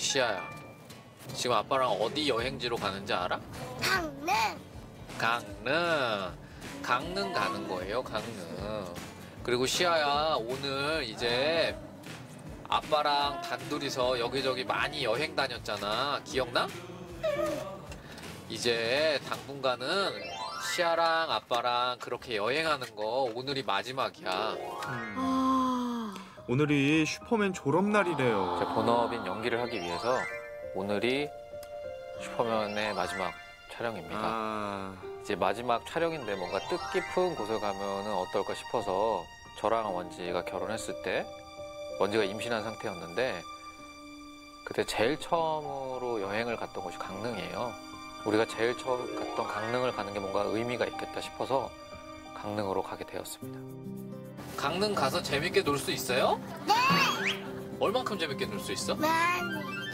시아야, 지금 아빠랑 어디 여행지로 가는지 알아? 강릉 강릉. 강릉 가는 거예요, 강릉. 그리고 시아야, 오늘 이제 아빠랑 단둘이서 여기저기 많이 여행 다녔잖아. 기억나? 이제 당분간은 시아랑 아빠랑 그렇게 여행하는 거 오늘이 마지막이야. 아, 오늘이 슈퍼맨 졸업날이래요. 제 본업인 연기를 하기 위해서 오늘이 슈퍼맨의 마지막 촬영입니다. 아, 이제 마지막 촬영인데 뭔가 뜻깊은 곳을 가면은 어떨까 싶어서 저랑 원지가 결혼했을 때 원지가 임신한 상태였는데 그때 제일 처음으로 여행을 갔던 곳이 강릉이에요. 우리가 제일 처음 갔던 강릉을 가는 게 뭔가 의미가 있겠다 싶어서 강릉으로 가게 되었습니다. 강릉 가서 재밌게 놀 수 있어요? 네. 얼만큼 재밌게 놀 수 있어? 많이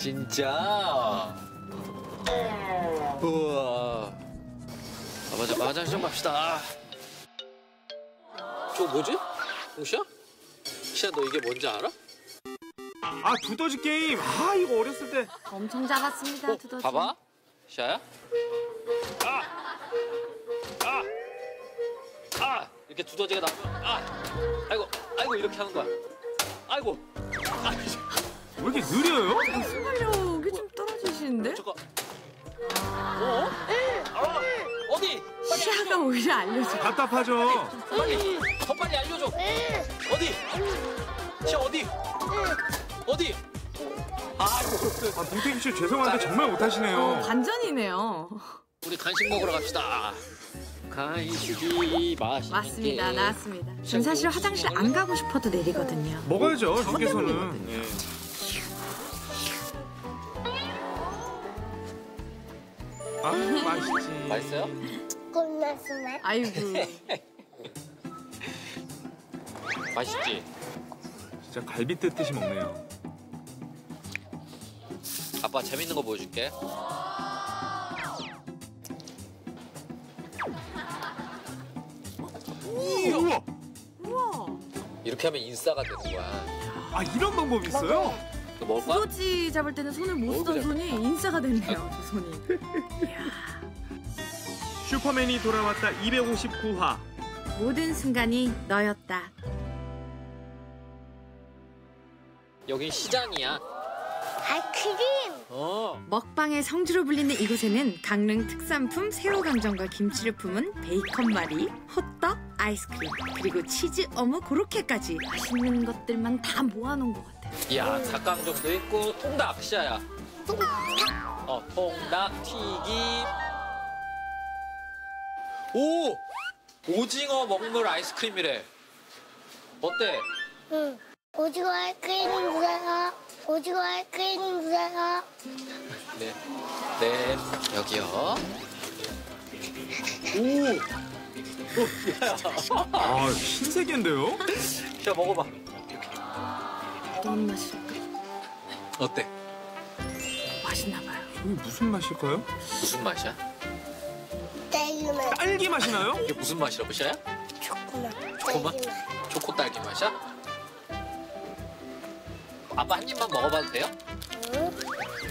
진짜? 우와. 아, 맞아, 화장실 좀 갑시다. 저거 뭐지? 홍시야? 시야, 너 이게 뭔지 알아? 아 두더지 게임. 아 이거 어렸을 때. 엄청 작았습니다, 어, 두더지. 봐봐. 시야야? 아! 아! 아! 이렇게 두더지가 나오면, 아! 아이고, 아이고, 이렇게 하는 거야. 아이고! 아, 왜 이렇게 느려요? 순발력이 좀 떨어지시는데? 잠깐. 어? 아, 어디? 빨리 시야가 오히려 알려줘. 답답하죠. 빨리 더 빨리 알려줘 어디 시아 어디 어디 아이고 아 봉태기 씨 죄송한데 정말 못하시네요. 어, 반전이네요. 우리 간식 먹으러 갑시다 맛있는 맞습니다, 게. 나왔습니다. 전 사실 화장실 안 가고 싶어도 내리거든요. 먹어야죠 어, 휴게소는. 예. 아 맛있지. 맛있어요? 끝났으네 아이고. 맛있지? 진짜 갈비 뜯듯이 먹네요. 아빠 재밌는 거 보여줄게 우와. 우와. 이렇게 하면 인싸가 되는 거야 아 이런 방법이 있어요? 너 먹을 거야? 두더지 잡을 때는 손을 못 쓰던 어이구, 손이 인싸가 됐네요, 저 손이. 이야. 슈퍼맨이 돌아왔다 259화. 모든 순간이 너였다. 여긴 시장이야 아이스크림 어 먹방의 성지로 불리는 이곳에는 강릉 특산품 새우강정과 김치를 품은 베이컨 말이, 호떡, 아이스크림, 그리고 치즈 어묵 고로케까지 맛있는 것들만 다 모아놓은 것 같아요. 야 닭강정도 있고 통닭 시아야 어 통닭 튀김 오 오징어 먹물 아이스크림이래 어때? 응 오징어 아이스크림 주세요 오징어 아이스크림 주세요 네. 네, 여기요. 오! 오, 아 신세계인데요? 야, 자, 먹어봐. 어떤 맛일까? 어때? 맛있나 봐요. 이게 무슨 맛일까요? 무슨 맛이야? 딸기 맛 딸기 맛이 나요? 이게 무슨 맛이라고, 시아야? 초코맛 초코맛? 딸기 맛 초코 딸기 맛이야? 아빠 한 입만 먹어봐도 돼요? 응?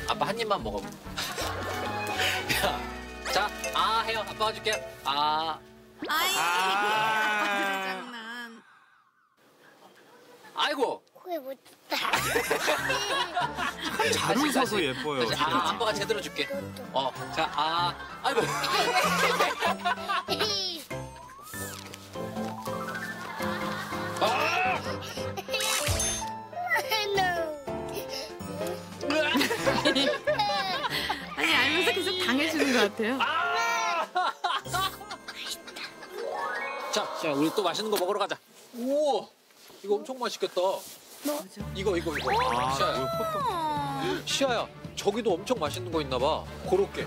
아빠 한 입만 먹어봐. 야, 자, 아 해요. 아빠가 줄게. 아, 아이, 아. 장난. 아이고. 코에 못 줬다 잘 다시, 웃어서 다시. 예뻐요. 다시, 아, 아빠가 제대로 줄게. 어, 자, 아, 아이고. 아! 아니, 알면서 계속 당해주는 것 같아요. 자, 자, 우리 또 맛있는 거 먹으러 가자. 우와, 이거 엄청 맛있겠다. 뭐죠? 이거, 이거, 이거. 아, 시아야, 호떡. 시아야, 저기도 엄청 맛있는 거 있나 봐. 고로케.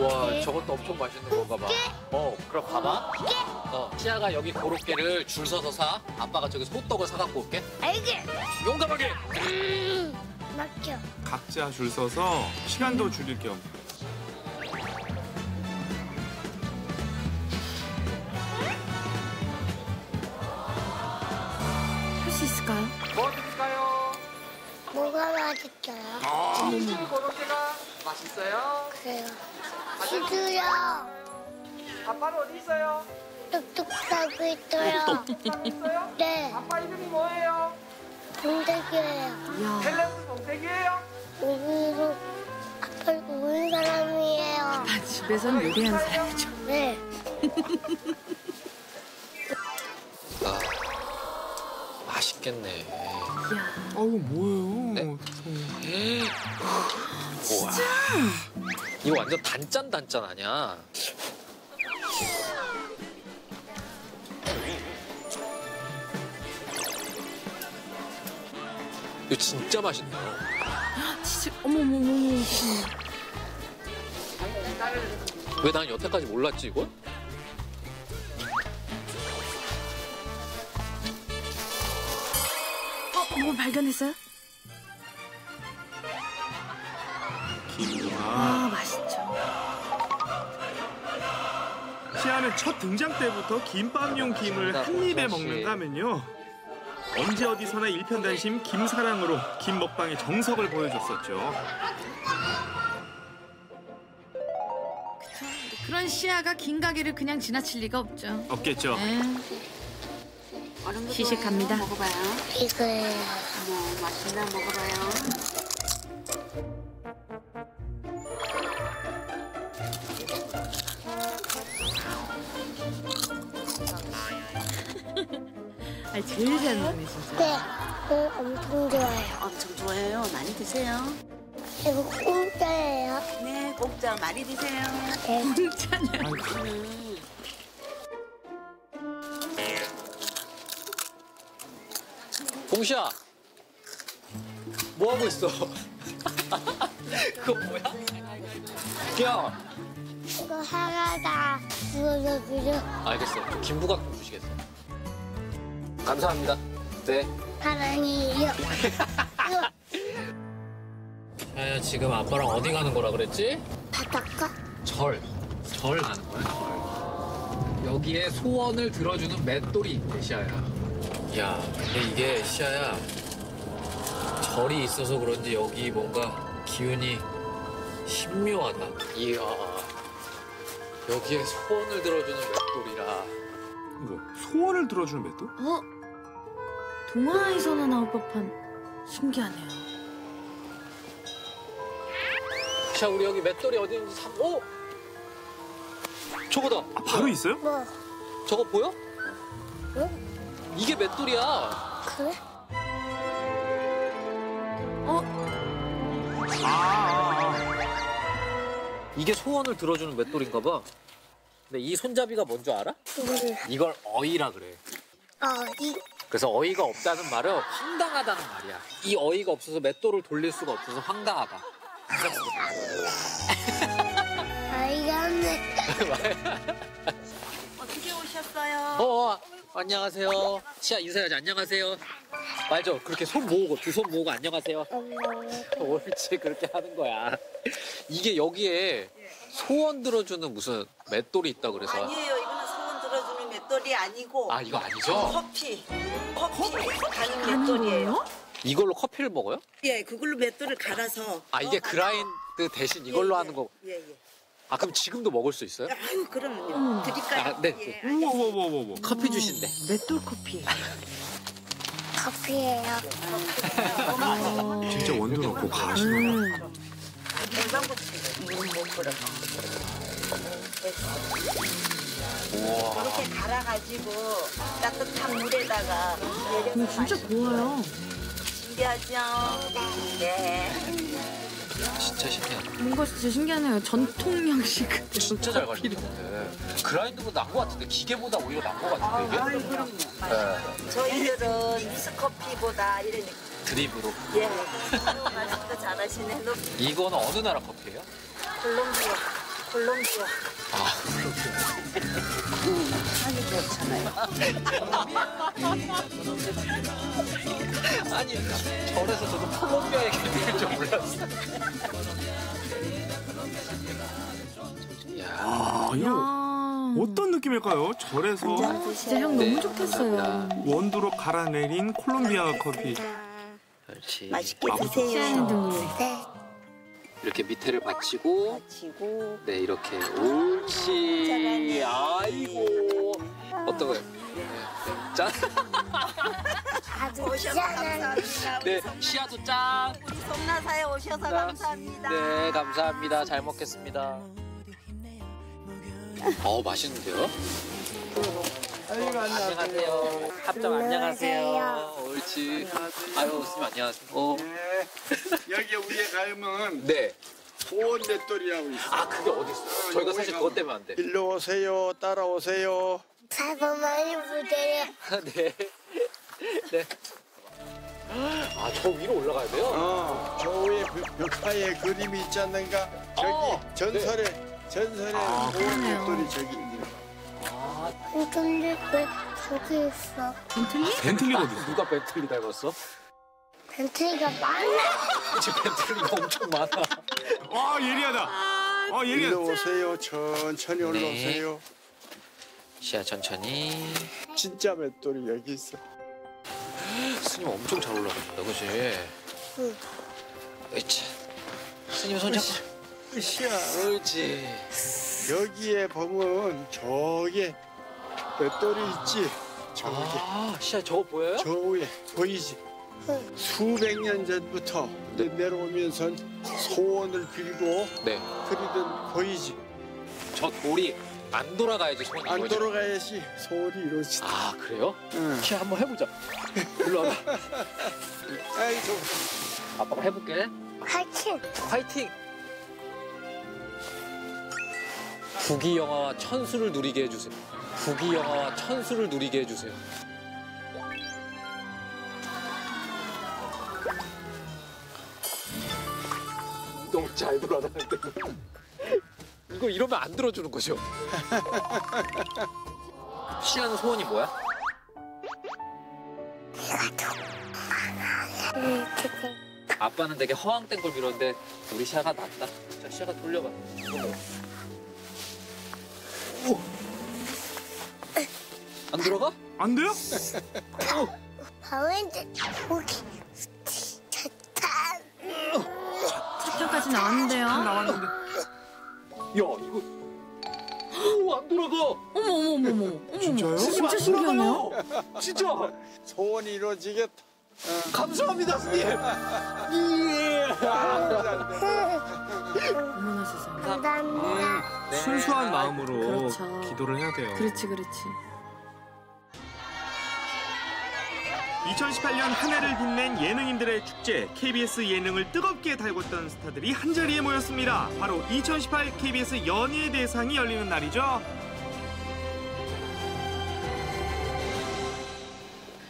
와, 저것도 엄청 맛있는 건가 봐. 어, 그럼 봐봐. 어, 시아가 여기 고로케를 줄 서서 사. 아빠가 저기서 호떡을 사갖고 올게. 알게 용감하게. 음, 맡겨 각자 줄 서서 시간도 줄일 겸. 있을까요? 뭐 드릴까요? 뭐가? 맛있어요. 치즈 고로케가 맛있어요. 그래요. 치즈요. 아빠는 어디 있어요? 뚝뚝 따고 있어요. 있어요? 네, 아빠 이름이 뭐예요? 동백이에요. 야, 탤런트 동택이에요? 우리도 아빠 우는 사람이에요. 아, 집에선 요리한 사람이죠. 네. 맛있겠네. 야, 아우 뭐예요? 네? 진짜? 이거 완전 단짠 단짠 아니야? 이거 진짜 맛있네요. 치즈, 어머머머머. 왜 난 여태까지 몰랐지 이걸? 어, 뭐 발견했어요? 아, 맛있죠. 시아는 첫 등장 때부터 김밥용 김을 한 입에 먹는가 하면요. 언제 어디서나 일편단심 김사랑으로 김 먹방의 정석을 보여줬었죠. 그런 시아가 긴 가게를 그냥 지나칠 리가 없죠. 없겠죠. 에, 시식합니다. 먹어봐요. 이거예요. 어머, 맛있나 먹어봐요. 아니, 제일 잘 먹네, 진짜. 네, 응, 엄청 좋아요. 엄청 좋아해요. 많이 드세요. 이거 공짜예요. 네, 꼭자 많이 드세요. 네. 진짜냐? 봉시야, 뭐 하고 있어? 그거 뭐야? 야, 이거 하나다. 이거 그려. 알겠어. 김부각 좀 주시겠어? 감사합니다. 네. 사랑해요. 야야 지금 아빠랑 어디 가는 거라 그랬지? 바닷가? 절. 절 가는 거야, 절. 여기에 소원을 들어주는 맷돌이 있대, 시아야. 야, 근데 이게 시아야. 절이 있어서 그런지 여기 뭔가 기운이 신묘하다. 이야. 여기에 소원을 들어주는 맷돌이라. 이거 소원을 들어주는 맷돌? 어? 동화에서나 나올 법한 신기하네요. 자, 우리 여기 맷돌이 어디 있는지 삼, 오! 저거다. 아, 바로 있어요? 뭐, 저거 보여? 응? 이게 맷돌이야. 그래? 아, 아, 아. 이게 소원을 들어주는 맷돌인가 봐. 근데 이 손잡이가 뭔지 알아? 몰라. 이걸 어이라 그래. 어, 이, 그래서 어이가 없다는 말은 황당하다는 말이야. 이 어이가 없어서 맷돌을 돌릴 수가 없어서 황당하다. 알겠네. 어떻게 오셨어요? 어, 어, 안녕하세요. 시아 인사해야지. 안녕하세요. 말죠. 그렇게 손 모으고 두 손 모으고 안녕하세요. 옳지 그렇게 하는 거야. 이게 여기에 소원 들어주는 무슨 맷돌이 있다 그래서 아니에요. 이거는 소원 들어주는 맷돌이 아니고 아 이거 아니죠? 커피. 커피 가는 맷돌이에요. 이걸로 커피를 먹어요? 예, 그걸로 맷돌을 갈아서. 아 이게 어, 그라인드 대신 이걸로 예, 하는 거. 예, 예. 아 그럼 지금도 먹을 수 있어요? 아유, 그럼요. 음. 드릴까요? 아, 네. 예, 우와, 우와, 우와, 우와, 우와. 커피 주신대. 맷돌 커피. 커피예요. 진짜 원두 넣고 가시나 음. 이렇게 갈아가지고 따뜻한 물에다가 이거 진짜 고와요. 준비하죠. 네. 진짜 신기하다. 뭔가 진짜 신기하네요. 전통 양식. 진짜 잘 갈리는데. 그라인드보다 난것 같은데 기계보다 오히려 난것 같은데 이게? 그럼요. 네. 저희들은 미스커피보다 이런 드립으로. 예. 말씀도 잘하시네. 너 이거는 어느 나라 커피예요? 콜롬비아. 콜롬비아. 아 많이 그렇잖아요. 아니 절에서 저도 콜롬비아 얘기를 줄 몰랐어. 야, 아, 이거 야. 어떤 느낌일까요? 절에서 진짜 향 네, 너무 좋겠어요. 감사합니다. 원두로 갈아내린 콜롬비아 커피. 옳지. 맛있게 아, 드세요. 네. 이렇게 밑에를 받치고 지고 네 이렇게 옳지. 아이고 어떤 거요? 네, 네. 짠. 아주 오셔서 감사합니다. 네 시아도 짠. 우리 som나사에 오셔서 감사합니다. 네 감사합니다. 잘 먹겠습니다. 어 맛있는데요? 안녕하세요. 합정 안녕하세요. 옳지. 아유 스님 안녕하세요. 어. 여기 우리에 가면 네. 소원 맷돌이라고 있어. 아 그게 어디 있어요? 저희가 사실 그것 때문에 안 돼. 일로 오세요. 따라오세요. 사고 많이 부대요. 네. 네. 아 저 위로 올라가야 돼요? 어, 저 위에 벽- 벽화에 그림이 있지 않는가? 저기 어, 전설의 전설의 아, 소원 그러네요. 맷돌이 저기 있는 거. 아왜 저기 있어? 벤틀리? 벤틀리가 어디? 누가 벤틀리 닮았어? 벤틀리가 많아. 지금 벤틀리가 엄청 많아. 아 예리하다. 아 예리하다. 일로 오세요. 천천히 올라오세요. 시야 천천히. 진짜 맷돌이 여기 있어. 스님 엄청 잘 올라간다, 그지? 응. 으차. 스님 손 잡고. 으쌰. 그렇지. 여기에 보면 저게 맷돌이 있지. 저게 아, 시야 저거 보여요? 저 위에 보이지? 응. 수백 년 전부터 내려오면서 소원을 빌고 네. 그리던 보이지? 저 돌이 안 돌아가야지 손이 안 이루어져. 돌아가야지 소원이 이루어지다. 아, 그래요? 응. 시야 한번 해보자. 일로 와봐. 아이 좀 아빠가 해볼게. 하여튼 화이팅! 국기 영화와 천수를 누리게 해주세요. 국기 영화와 천수를 누리게 해주세요. 너무 잘 돌아다니는데 이거 이러면 안 들어주는 거죠? 시하는 소원이 뭐야? 아빠는 되게 허황된 걸 빌었는데 우리 시아가 낫다 자 시아가 돌려봐 안 들어가? 안 돼요? 어. 어. 여기까지 나왔는데요. 아, 나왔는데. 야 이거. 안 돌아가. 어머 어머 어머 어머. 진짜요? 진짜 신기하네요. 진짜. 소원이 이루어지겠다. 감사합니다 스님. 예. 어머나 세상. 감사합니다. 네. 순수한 마음으로 그렇죠. 기도를 해야 돼요. 그렇지 그렇지. 2018년 한 해를 빛낸 예능인들의 축제 KBS 예능을 뜨겁게 달궜던 스타들이 한자리에 모였습니다. 바로 2018 KBS 연예 대상이 열리는 날이죠.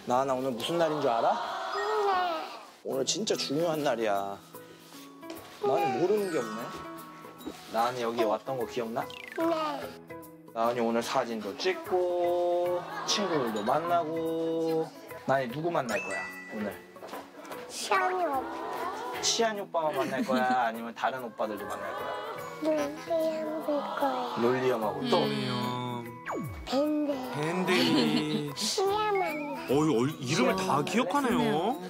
나, 나 오늘 무슨 날인 줄 알아? 오늘 진짜 중요한 날이야. 나는 모르는 게 없네. 나는 여기 왔던 거 기억나? 네. 나은이 오늘 사진도 찍고 친구들도 만나고 나니 누구 만날 거야 오늘? 시안이 없다. 치안이 오빠만 만날 거야 아니면 다른 오빠들도 만날 거야? 눈빛 볼 거야. 롤리엄하고 또 음, 밴드. 밴데이. 시야만. 어이, 어이, 이름을 다 기억하네요.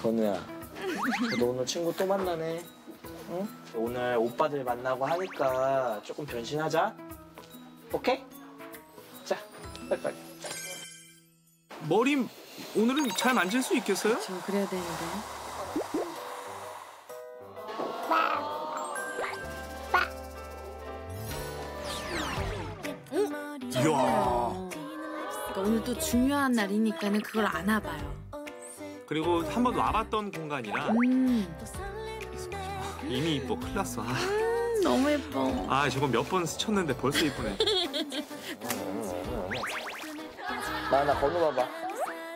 건우야 너 오늘 친구 또 만나네 응? 오늘 오빠들 만나고 하니까 조금 변신하자 오케이? 자 빨리빨리 머리 오늘은 잘 만질 수 있겠어요? 저 그래야 되는데. 이야. 그러니까 오늘 또 중요한 날이니까는 그걸 아나 봐요. 그리고 한번 와봤던 공간이라 음, 이미 이뻐 큰일 났어. 아, 너무 예뻐. 아 저거 몇 번 스쳤는데 벌써 이쁘네. 나나 건우 봐봐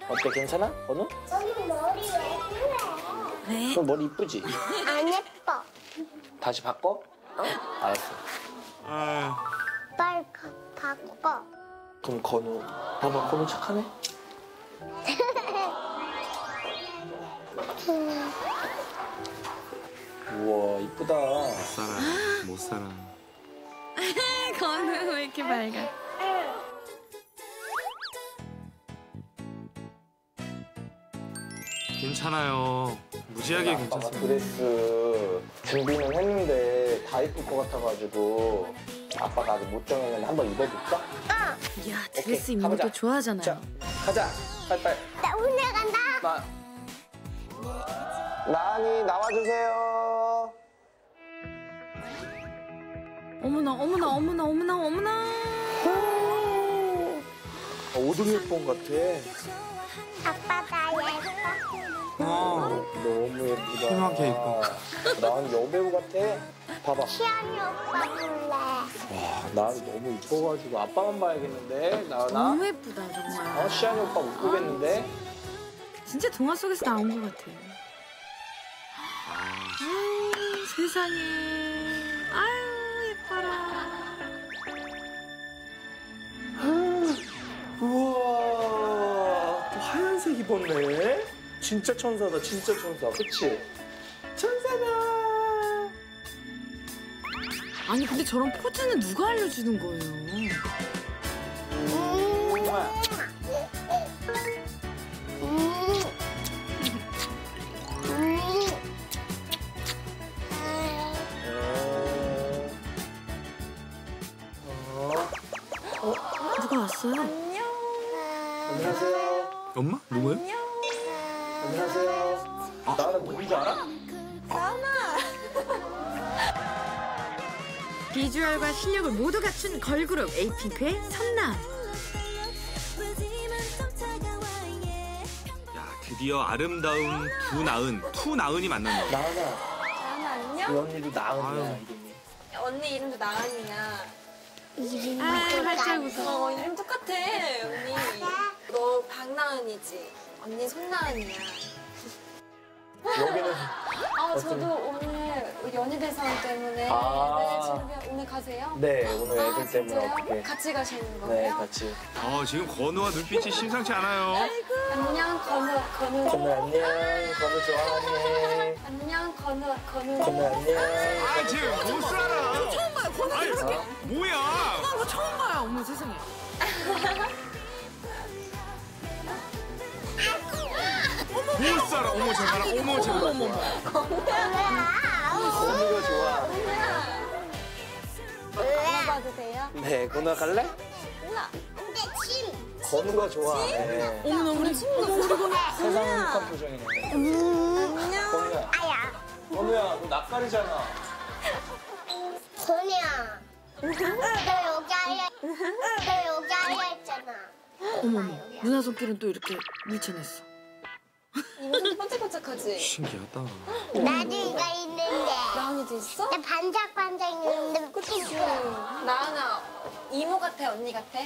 어때 괜찮아? 건우? 너는 머리 왜 그래? 네. 너 머리 이쁘지? 안 예뻐. 다시 바꿔? 알았어 아, 빨리 가- 바꿔. 그럼 건우 봐봐 건우 착하네 우와 이쁘다 못 살아, 못 살아. 건우 왜 이렇게 밝아? 괜찮아. 괜찮아요. 무지하게 아빠가 괜찮습니다. 드레스 준비는 했는데 다 입을 것 같아가지고 아빠가 아직 못 정했는데 한번 입어볼까? 이야 드레스 오케이, 입는 가보자. 것도 좋아하잖아요. 자, 가자. 빨리빨리. 나 오늘 간다. 나. 나은이 나와주세요. 어머나 어머나 어머나 어머나 어머나. 어, 오동일폰 같아. 아빠 나 예뻐. 어, 너무 예쁘다. 심하게 예뻐. 나은 여배우 같아. 봐봐. 시안이 오빠 볼래. 와, 나은 너무 이뻐가지고 아빠만 봐야겠는데, 나은아. 너무 예쁘다 정말. 어, 시안이 오빠 못 보겠는데? 진짜 동화 속에서 나온 것 같아. 아유, 세상에. 아유, 예뻐라. 우와, 또 하얀색 입었네. 진짜 천사다, 진짜 천사. 그치? 천사다. 아니, 근데 저런 포즈는 누가 알려주는 거예요? 어, 누가 왔어요? 안녕하세요. 엄마? 누구예요? 안녕 하세요. 나는 누군지 알아? 비주얼과 실력을 모두 갖춘 걸그룹 에이핑크의 손나은. 야, 드디어 아름다운 두 나은, two 나은이 만났네. 나은아, 나은아 이 안녕? 언니도 나은이야, 아유. 이름이. 언니 이름도 나은이야. 이름이 아, 활짝 웃어. 어, 이름 똑같아, 언니. 너 박나은이지? 언니 손나은이야. 여기는 아, 저도 오늘 연희대상 때문에 아. 네, 지금 오늘 가세요? 네, 오늘 애들 아, 때문에 진짜요? 어떻게. 같이 가시는 네, 거예요? 같이. 어, 지금 건우와 눈빛이 심상치 않아요. 안녕, 건우, 건우. 건우 안녕, 건우 좋아하네. 안녕, 건우, 건우. 건우 안녕. 아, 지금 못 살아. 처음 봐요, 건우 아니, 그렇게. 뭐야? 어, 처음 봐요. 어머, 세상에. 못 살아. 어머, 제발. 어머, 제발. 건우가 좋아. 안아봐도 돼요? 네, 건우가 갈래? 근데 침. 건우가 좋아해. 어머 나, 우리 친구가 우리 건우. 세상 행복한 표정이네. 안녕. 건우야, 아야. 건우야, 너 낯가리잖아. 건이야. 너 여기 아야. 너 여기 아야 했잖아. 어머머, 누나 손길은 또 이렇게 밀쳐냈어. 좀 반짝반짝하지? 신기하다. 나도 이거 있는데. 나은이도 있어? 나 반짝반짝 있는데. 그치? 나은아, 이모 같아, 언니 같아?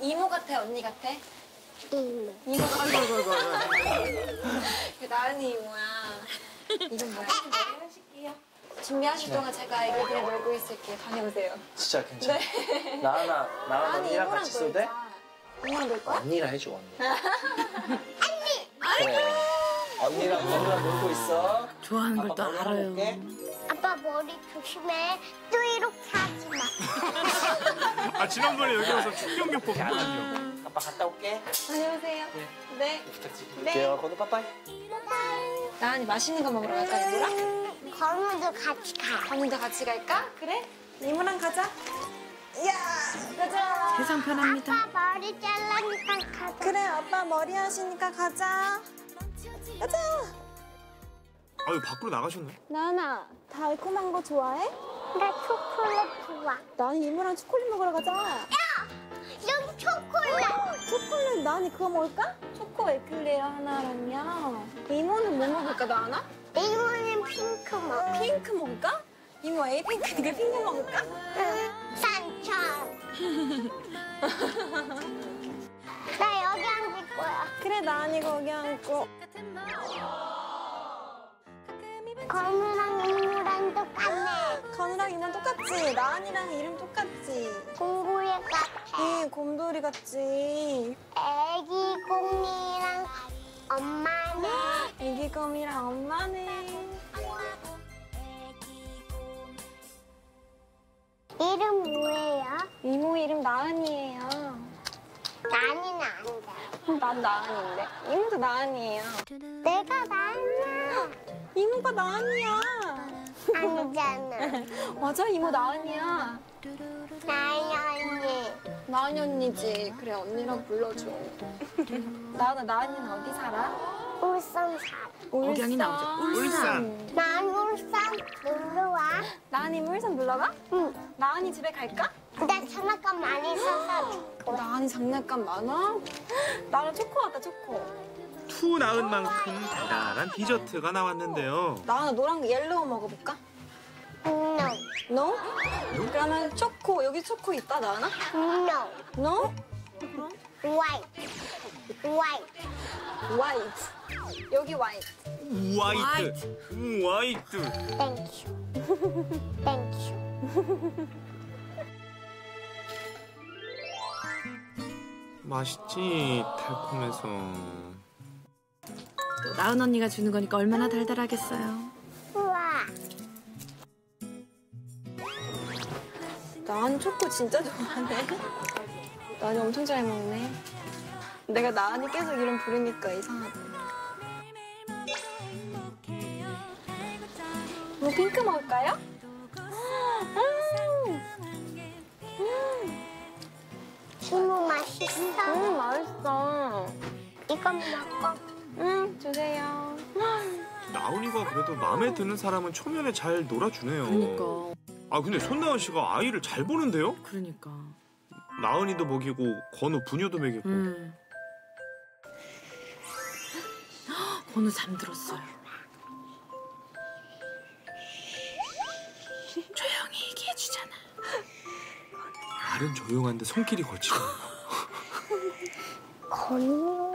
이모 같아, 언니 같아? 이모. 이모 같아. 그 나은이 이모야. 이건 뭐야? 준비하실게요. 준비하실 동안 제가 애기들이랑 놀고 있을게요. 다녀오세요. 진짜 괜찮아. 네. 나은아, 나은 나은이 언니랑 이모랑 같이 있어도 돼? 이모랑 놀 거야? 언니라 해줘, 언니. 언니! 그래. 언니랑 건우랑 놀고 있어. 좋아하는 걸 또 알아요. 올게. 아빠 머리 조심해. 또 이렇게 하지 마. 아, 지난번에 여기 와서 했거든요. 하려. 아빠 갔다 올게. 다녀오세요. 네. 부탁드릴게요. 건우 빠빠이. 나은이 맛있는 거 먹으러 갈까, 이모랑? 건우도 같이 가. 언니도 같이 갈까? 그래? 이모랑 가자. 이야, 가자. 세상 편합니다. 아빠 머리 잘라니까 가자. 그래, 아빠 머리 하시니까 가자. 가자. 아유, 밖으로 나가셨네. 나은아, 달콤한 거 좋아해? 나 초콜릿 좋아. 나는 이모랑 초콜릿 먹으러 가자. 여기 초콜릿. 초콜릿, 나은이 그거 먹을까? 초코 에클레어 하나랑요. 이모는 뭐 먹을까, 나은아? 이모는 핑크 먹. 핑크 먹을까? 이모 에이 핑크니까 핑크 먹을까? 응. 산천. 나 여기 앉을 거야. 그래, 나은이 거기 앉고. 건우랑 이모랑 똑같네. 건우랑 이모랑 똑같지? 나은이랑 이름 똑같지? 공구리 같아. 응, 곰돌이 같지? 애기 곰이랑 엄마는 애기 곰이랑 엄마네. 이름 뭐예요? 이모 이름 나은이에요. 나니는 안 돼. 난 나은인데. 이모도 나은이에요. 내가 나은아 이모가 나은이야. 아니잖아 맞아, 이모 나은이야. 나은이 언니 나은이 언니지. 그래, 언니라고 불러줘. 나은아, 나은이는 어디 살아? 울산 살아 억양이 나오죠. 울산. 난 울산 놀러 와 나은이 울산 놀러 가? 응. 나은이 집에 갈까? 나 장난감 많이 사서 어, 나은이 장난감 많아? 나는 초코 왔다, 초코. two 나은 만큼 달달한 디저트가 나왔는데요. 나은아, 노랑 yellow 먹어볼까? No No? 그러면 초코, 여기 초코 있다, 나은아? No No? White White White. 여기. 화이트. Thank you Thank you 맛있지 달콤해서. 또 나은 언니가 주는 거니까 얼마나 달달하겠어요. 우와 나은 초코 진짜 좋아하네. 나은이 엄청 잘 먹네. 내가 나은이 계속 이름 부르니까 이상하다. 뭐 핑크 먹을까요? 음, 주무 맛있어 음 맛있어. 이거 먹어 음 주세요. 나은이가 그래도 마음에 드는 사람은 초면에 잘 놀아주네요. 그러니까, 아 근데 손나은 씨가 아이를 잘 보는데요? 그러니까. 나은이도 먹이고 건우 분유도 먹이고. 음. 건우 잠들었어요. 말은 조용한데 손길이 거칠어. 건우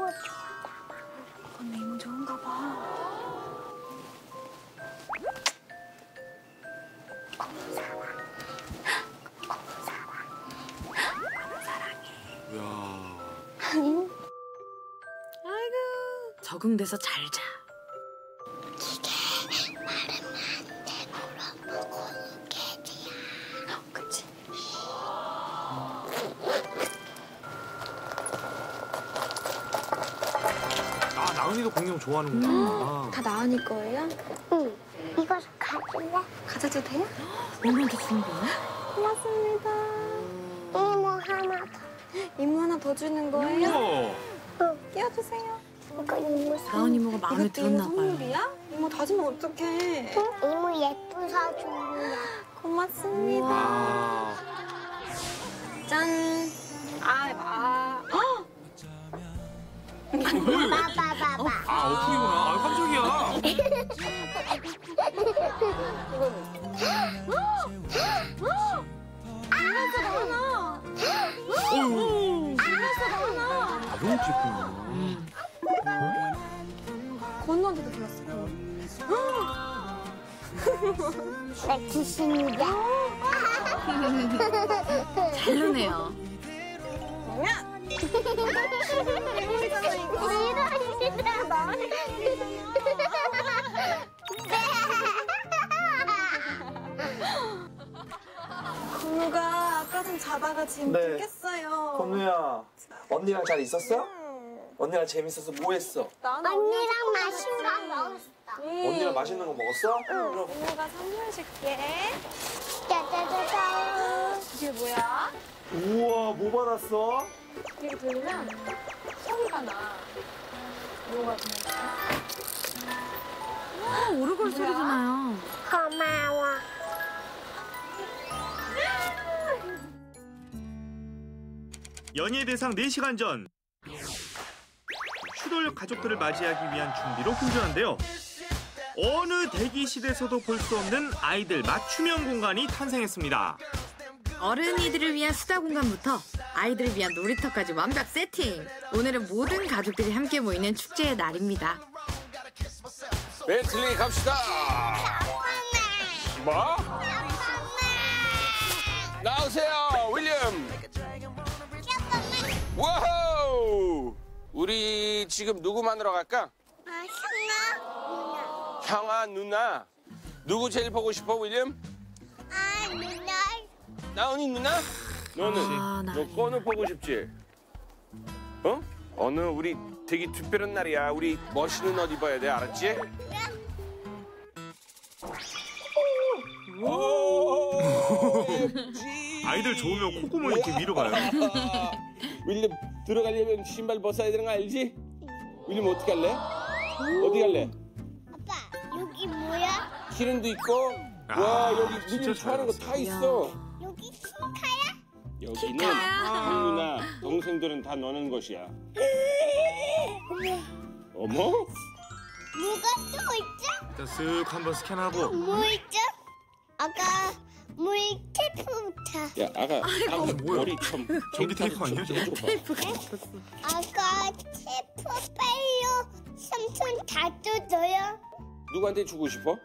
건우 이모 좋은가 봐. 이야. 적응돼서 잘 자. 아 나은이도 공룡 좋아하는구나. 다 나은이 거예요? 응 이거 가질래? 가져도 돼요? 엄마한테 주는 거야? 고맙습니다. 이모 하나 더 이모 하나 더 주는 거예요? 우와. 끼워주세요. 이거 이모 선 나은 이모가 마음에 이것도 이모 들었나 봐요. 선물이야? 이모 다 주면 어떡해. 이모 예쁜 사주야 고맙습니다. 아. 짠. 아, 아. 헉! 봐봐 봐봐 아 어플이구나. 아 깜짝이야. 어휴. 아. 건우한테도 불렀어. 나 귀신이다 잘 노네요. 뭐야? 이거. 건우가 아까 좀 자다가 지금 네. 깼어요. 건우야, 언니랑 잘 있었어? 언니랑 재밌어서 뭐 했어? 나는 언니랑 맛있는 거 먹었어 언니랑 맛있는 거 먹었어? 그럼 이모가 선물 줄게. 짜자자자 이게 뭐야? 우와, 뭐 받았어? 이렇게 돌리면 소리가 나. 이모가 그냥 아, 오르골 소리도 나요. 고마워 연예 대상 4시간 전 추돌 가족들을 맞이하기 위한 준비로 분주한데요. 어느 대기실에서도 볼 수 없는 아이들 맞춤형 공간이 탄생했습니다. 어른이들을 위한 수다 공간부터 아이들을 위한 놀이터까지 완벽 세팅. 오늘은 모든 가족들이 함께 모이는 축제의 날입니다. 벤틀리 갑시다. 뭐? 나오세요, 윌리엄. wow. 우리 지금 누구 만나러 갈까? 아 형아 형아, 누나. 누구 제일 보고 싶어, 윌리엄? 아 누나 나은이 누나? 너는? 아, 너 나은이 건우 보고 싶지? 어? 오늘 우리 되게 특별한 날이야. 우리 멋있는 옷 입어야 돼, 알았지? 오, 아이들 좋으면 콧구멍 이렇게 위로 가요. 윌리 들어가려면 신발 벗어야 되는 거 알지? 윌리 어떻게 할래? 어디 갈래? 아빠 여기 뭐야? 키링도 있고 아, 와 여기 윌리 좋아하는 거 다 있어. 여기 킹카야? 여기는 누나 동생들은 다 노는 곳이야. 어머? 뭐가 또 있죠? 일단 쓱 한번 스캔하고 뭐 있죠? 아까 뭐 테이프부터 야 아가 아가 뭐야? 머리 좀 전기 테이프 아니야? 아까 테이프 빨려 삼촌 다 뜯어요? 누구한테 주고 싶어? 아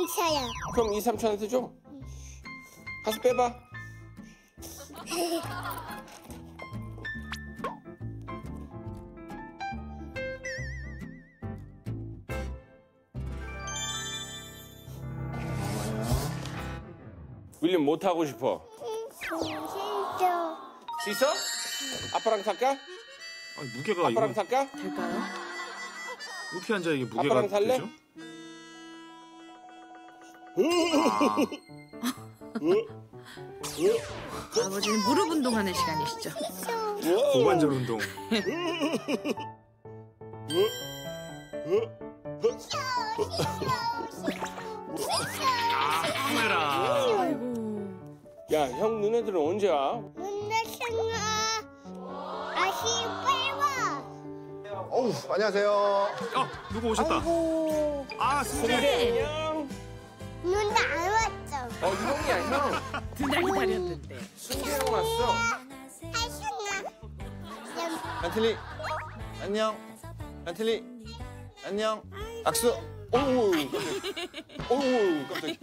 이사야 그럼 이 삼촌한테 줘. 가서 빼봐. 윌리엄 못 하고 싶어. 싫죠 씻어? 아빠랑 탈까? 아니, 무게가 이거 아빠랑 탈까? 될까요? 어떻게 앉아 이게 무게가 아빠랑 살래? 되죠? 아, 아버지는 무릎 운동하는 시간이시죠. 고관절 운동. 아, 카메라. 야, 형 누나들은 언제 와? 문나 생아 아시 빨와 어우, 안녕하세요. 어, 누구 오셨다. 아이고. 아, 승재. 안녕. 누나 안 왔 죠? 어, 형이야, 형. 두 달 기다렸는데. 승재 형 왔어. 하신아 란틀리, 안녕. 란틀리, 안녕. 악수. 깜짝이야. 어우, 깜짝이야.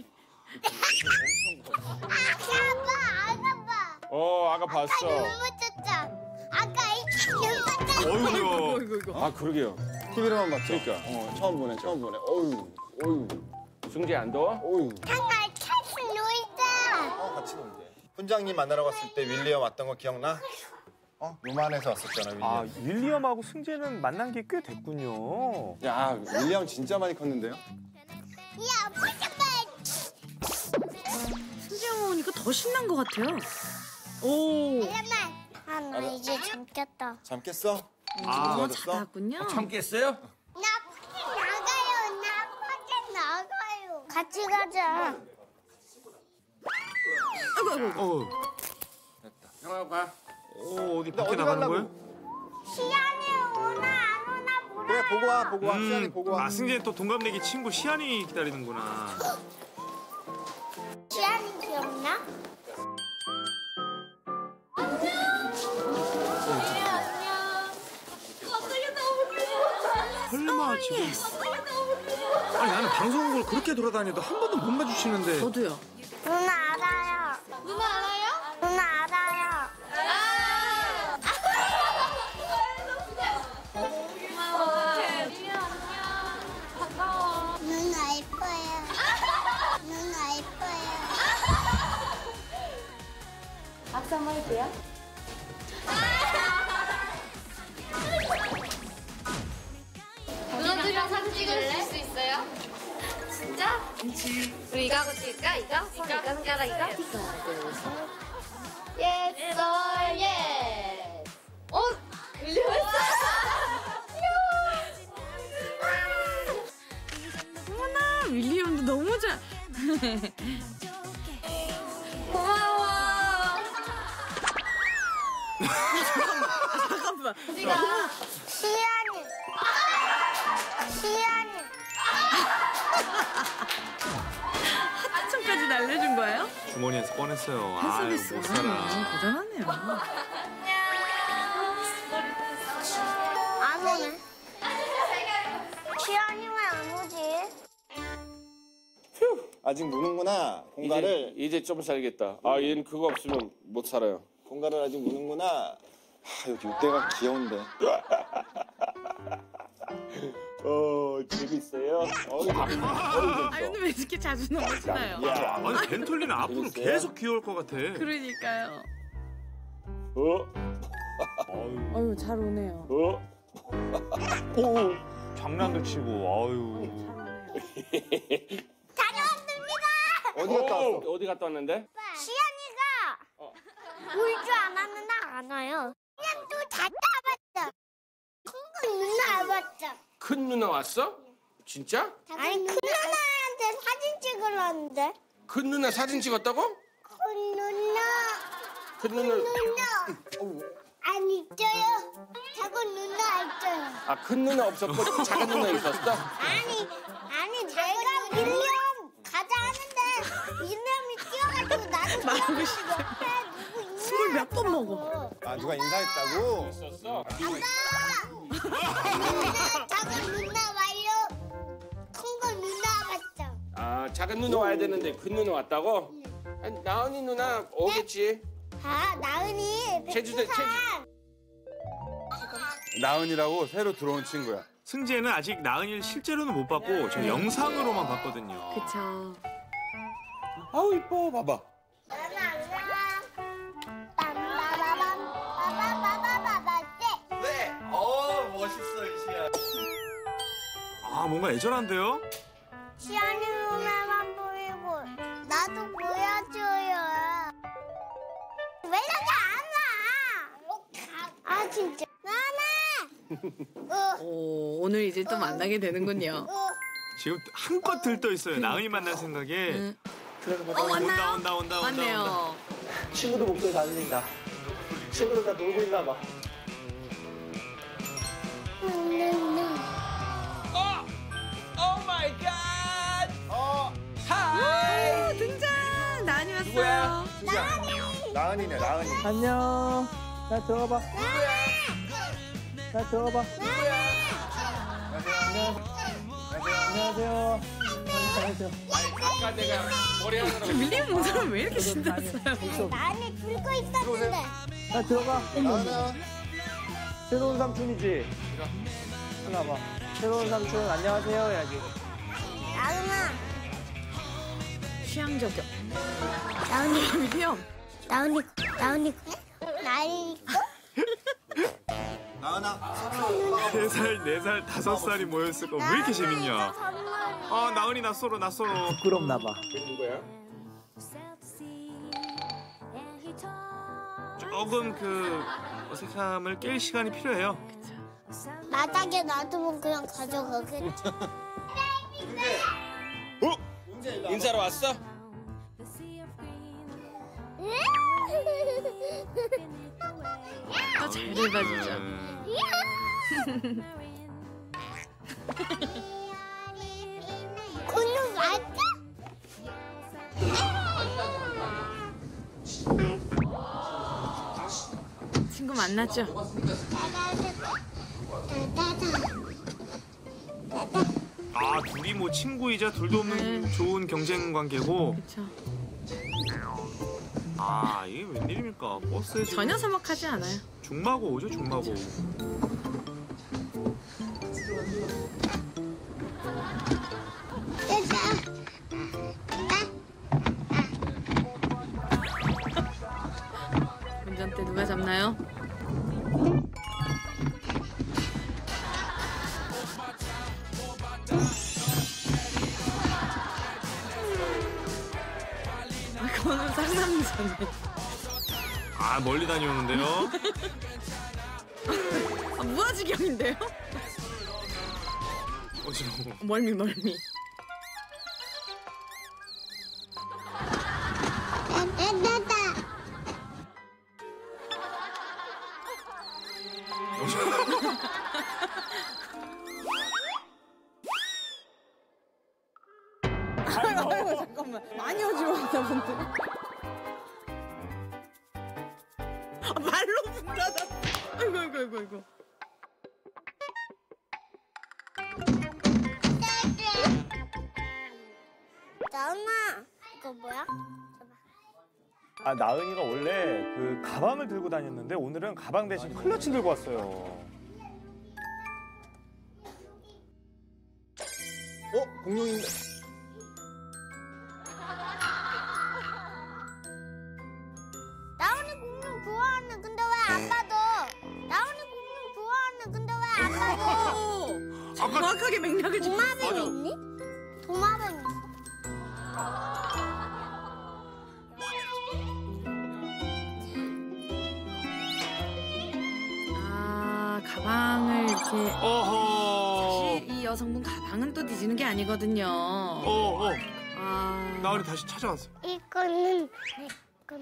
아빠 아빠 어, 아가 봤어. 눈 아까 눈 맞췄다 어이구. 이거 이거. 아, 그러게요. TV로만 봤죠? 그러니까. 어, 처음 보네, 처음 보네. 어우, 어우, 승재 안 더워? 어우. 같이 놀게. 훈장님 만나러 갔을 때 윌리엄 왔던 거 기억나? 어? 요만해서 왔었잖아, 윌리엄. 아, 윌리엄하고 승재는 만난 게 꽤 됐군요. 야, 윌리엄 진짜 많이 컸는데요? 야 승재형 오니까 더 신난 것 같아요. 오. 잠깐만 아 나 이제 잠겼다 잠 깼어? 아, 어, 좋아졌어? 자다군요. 참겠어요? 나 밖에 나가요 나 밖에 나가요 같이 가자 아이고 아이고. 어, 형하고 가. 어, 어디 나 밖에 어디 나가는? 거예요? 시안이 오나 안 오나 보라 그래, 보고 와, 보고 와. 시안이 보고 와. 아, 승재 또 동갑내기 친구 시안이 기다리는구나. 시안이 기억나? 설마 지금. 아니, 나는 방송국을 그렇게 돌아다녀도 한 번도 못 마주치는데. 저도요. 누나 알아요 누나 알아요? 누나 알아요 누나 예뻐요 누나 예뻐요 박수 한번 할게요. 진짜? 우리 이거 하고 찍을까? 이거? 손 이거 손가락 이거? 하나 주머니에서 꺼냈어요. 아유. 못 살아. 대단하네요. 안 오네 시안이 왜 안 오지? 아직 무는구나. 공갈을, 이제, 이제 좀 살겠다. 아, 얘는 그거 없으면 못 살아요. 공갈을 아직 무는구나. 아, 여기 이때가 귀여운데. 어, 재밌어요? 어, 아 근데 왜 이렇게 자주 넘어지나요? 야, 아니, 벤틀리는 앞으로 재밌어요? 계속 귀여울 것 같아. 그러니까요. 어? 어유 잘 오네요. 어? 오, 장난도 치고, 아유. 어디 갔다 왔어? 어, 어디 갔다 왔는데? 시연이가 울 줄 알았는데 안 와요. 그냥 또 다 따봤죠. 큰거 누나 알았죠. 큰 누나 왔어? 진짜? 아니 큰 누나한테 사진 찍으려는데. 큰 누나 사진 찍었다고? 큰 누나, 큰 누나 누나 안 있어요. 작은 누나 있어요. 아 큰 누나 없었고 작은 누나 있었어? 아니 아니 내가 윌리엄 가자 하는데 윌리엄이 뛰어가지고 나도 뛰어가지고 옆에 술을 몇번 먹어. 아 누가 인사했다고? 있었어. 누나 작은 누나 와요. 큰 거 누나 봤죠. 아 작은 누나 와야 되는데 큰 누나 왔다고? 아니, 나은이 누나 오겠지. 아 나은이 제주도- 백두산. 나은이라고 새로 들어온 친구야. 승재는 아직 나은이를 실제로는 못 봤고 저 영상으로만 봤거든요. 그쵸. 아우 이뻐 봐봐. 네. 아 뭔가 애절한데요? 시안이 눈에만 보이고 나도 보여줘요. 왜 이렇게 안 와? 아 진짜. 나나. 오, 오늘 이제 또 만나게 되는군요. 지금 한껏 들떠 있어요. 나은이 만날 생각에. 응. 어, 온다 온다 온다 온다 온다. 맞네요. 친구들 목소리 다 들린다. 친구들 다 놀고 있나 봐. 어 오, 등장! 나은이 왔어요. 나은이네 나은이. 안녕. 나 들어가 봐. 나 들어가 봐. 안녕하세요. 안녕하세요. 아까 내가 머리 하느라 밀리는 모습은 왜 이렇게 신났어요? 나는 들고 있었는데. 나 들어가. 나은아. 새로운 삼촌이지? 하나 봐. 새로운 삼촌 안녕하세요 해야지. 나은아. 취향 저격. 나은이. 밀리엄. 나은이. 나은이. 나은이. 나은아. 세 살, 네 살, 다섯 살이 모였을까 왜 이렇게 재밌냐? 아 나은이 낯설어 낯설어. 부끄럽나 봐. 누구야? 조금 그 어색함을 깰 시간이 필요해요. 바닥에 놔두면 그냥 가져가겠지. 인사로 왔어? 또 잘해봐주죠. 군우 맞아? 친구 만났죠? 아 둘이 뭐 친구이자 둘도 없는 네. 좋은 경쟁 관계고. 그쵸. 아 이게 웬일입니까? 버스에 지금 전혀 서먹하지 않아요. 중마고 오죠 중마고. 운전대 누가 잡나요? 상남자네. 아 멀리 다녀오는데요. 아, 무아지경인데요? 어지러워. 멀미, 멀미. 아이고, 잠깐만. 많이 어지러웠나 본데. 아이고, 아이고, 아이고. 나은아, 이거 뭐야? 아, 나은이가 원래 그 가방을 들고 다녔는데 오늘은 가방 대신 클러치 들고 왔어요. 어 공룡인데.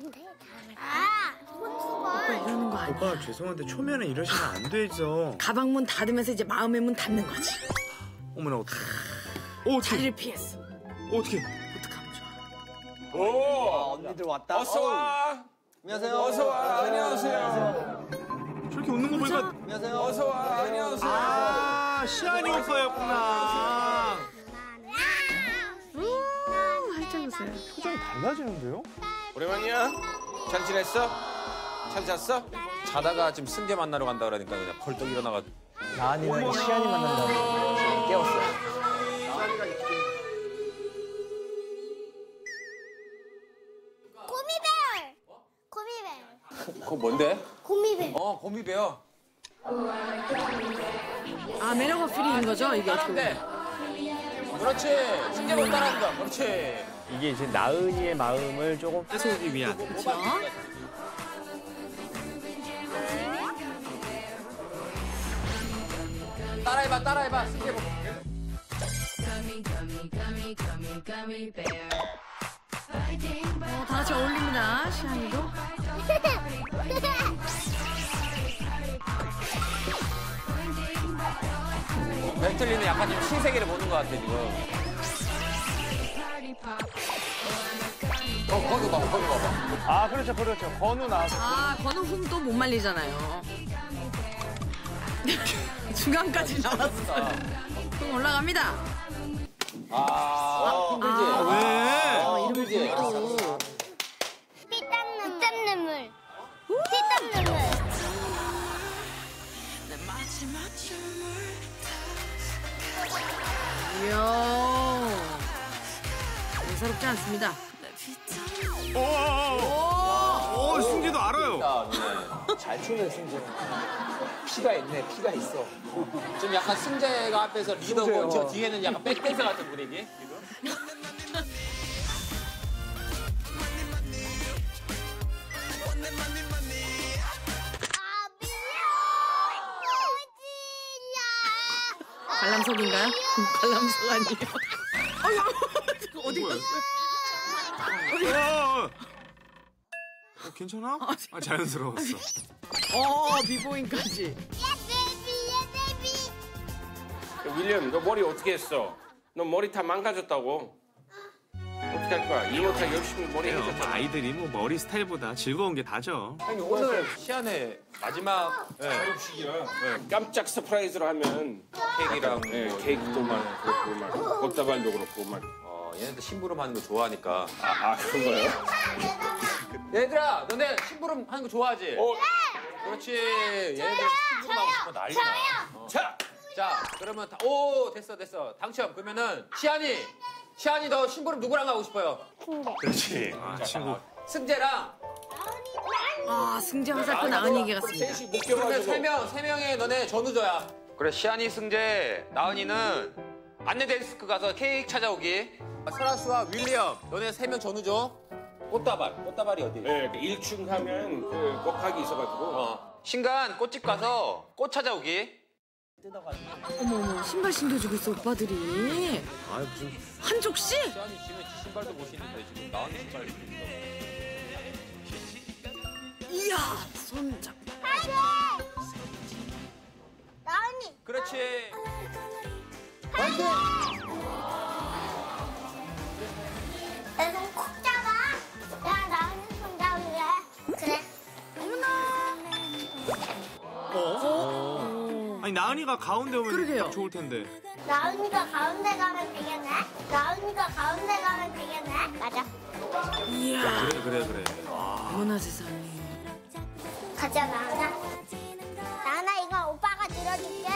건데. 아, 손수건. 이러는 거 아니야. 오빠 죄송한데 초면에 이러시면 안 되죠. 가방 문 닫으면서 이제 마음의 문 닫는 거지. 어머나 어떡해. 어? 자리를 피했어. 어떻게? 어떡하면 좋아. 오. 아, 언니들 왔다. 어서 와. 안녕하세요. 어서 와. 안녕하세요. 저렇게 웃는 거 보니까 안녕하세요. 어서 와. 안녕하세요. 아 시안이 오빠였구나. 우, 활짝 웃어요. 표정이 달라지는데요? 오랜만이야. 잘 지냈어? 잘 잤어? 자다가 지금 승재 만나러 간다 그러니까 그냥 벌떡 일어나가지고 나은이는 시안이 만난다고 지금 깨웠어요. 고미벨. 고미벨. 그거 뭔데? 고미벨. 어 곰이배요 아 매력 어필인 거죠 이게 어떻게 보면. 그렇지 승재 못 따라한다 그렇지 이게 이제 나은이의 마음을 조금 뺏어오기 위한. 그렇죠. 따라해봐 따라해봐 뭐 어, 다 같이 어울립니다. 시안이도. 멘틀리는 약간 좀 신세계를 보는 것 같아 지금 어 거기 봐봐 거기 봐봐 아 그렇죠 그렇죠 건우 나왔어 아 건우 흠도 못 말리잖아요. 중간까지 나왔어요. 흠 올라갑니다. 아 힘들지 아, 왜? 어, 힘들지 이름을 또. 피땀 눈물. 피땀 눈물. 이야. 예사롭지 않습니다. 오, 오, 오, 승기도 알아요. 아, 네. 잘 추네 승재. 피가 있네. 피가 있어. 지금 약간 승재가 앞에서 리더고 승재요. 저 뒤에는 약간 백댄서 같은 분위기 지금 관람석인가요? 관람석 아니에요? 어디 갔어요? 어, 어. 어, 괜찮아? 아, 자연스러웠어. 어, b-boying까지. 윌리엄, 너 머리 어떻게 했어? 너 머리 다 망가졌다고. 어떻게 할 거야? 이모타 열심히 머리. 해줬잖아. 아이들이 뭐 머리 스타일보다 즐거운 게 다죠. 형님 오늘 시하의 마지막 네, 네, 깜짝 surprise로 하면 케이크랑 네, 뭐, 케이크도 막 그렇고 막 꽃다발도 그렇고 막. 어, 얘네들 심부름 하는 거 좋아하니까 아, 아 그런 거예요? 얘들아 너네 심부름 하는 거 좋아하지? 어, 그렇지 얘네들 심부름 하고 싶어 난리나 어. 자, 자 그러면 다, 오 됐어 됐어 당첨 그러면은 시안이 시안이 너 심부름 누구랑 하고 싶어요? 그렇지 아, 친구. 승재랑 아, 승재 화살표 나은 얘기 같습니다. 셋이 못 껴가지고. 세 명, 세 명의 너네 전우조야. 그래, 시안이, 승재, 나은이는 안내 데스크 가서 케이크 찾아오기. 설아수와 윌리엄, 너네 세 명 전우조. 꽃다발, 꽃다발이 어디? 네, 그 1층 가면 그 꽃가게 있어가지고. 어. 신간 꽃집 가서 꽃 찾아오기. 어머, 어머, 신발 신겨주고 있어, 오빠들이. 아, 무슨. 시안이 지면 지 신발도 못 신는데 지금 나은이 신발. 이야, 손잡. 나은이. 그렇지. 내손콕 아니, 나은이가 가운데 오면 그러게요. 딱 좋을 텐데. 나은이가 가운데 가면 되겠네. 나은이가 가운데 가면 되겠네. 맞아. 이야, 그래, 그래, 그래. 어머나 세상에. 가자, 나은아. 나은아, 이거 오빠가 들어줄게.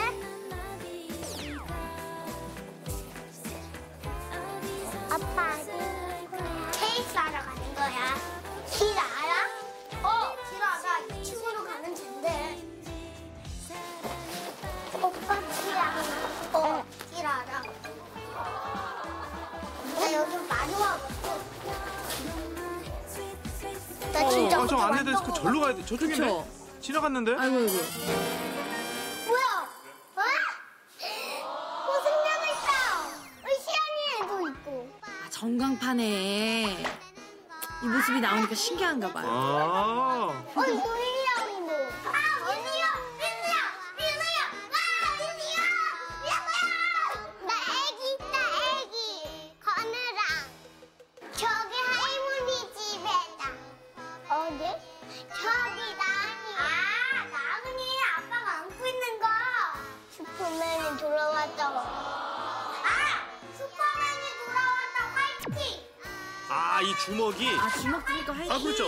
아, 저 그거 안내도 그 절로 가야 돼. 저쪽인데? 그쵸? 지나갔는데? 아이고 아이고. 뭐야? 어? 고승녀도 있다. 우리 시안이 애도 있고. 아, 전광판에 이 모습이 나오니까 신기한가 봐요. 아. 어, 유리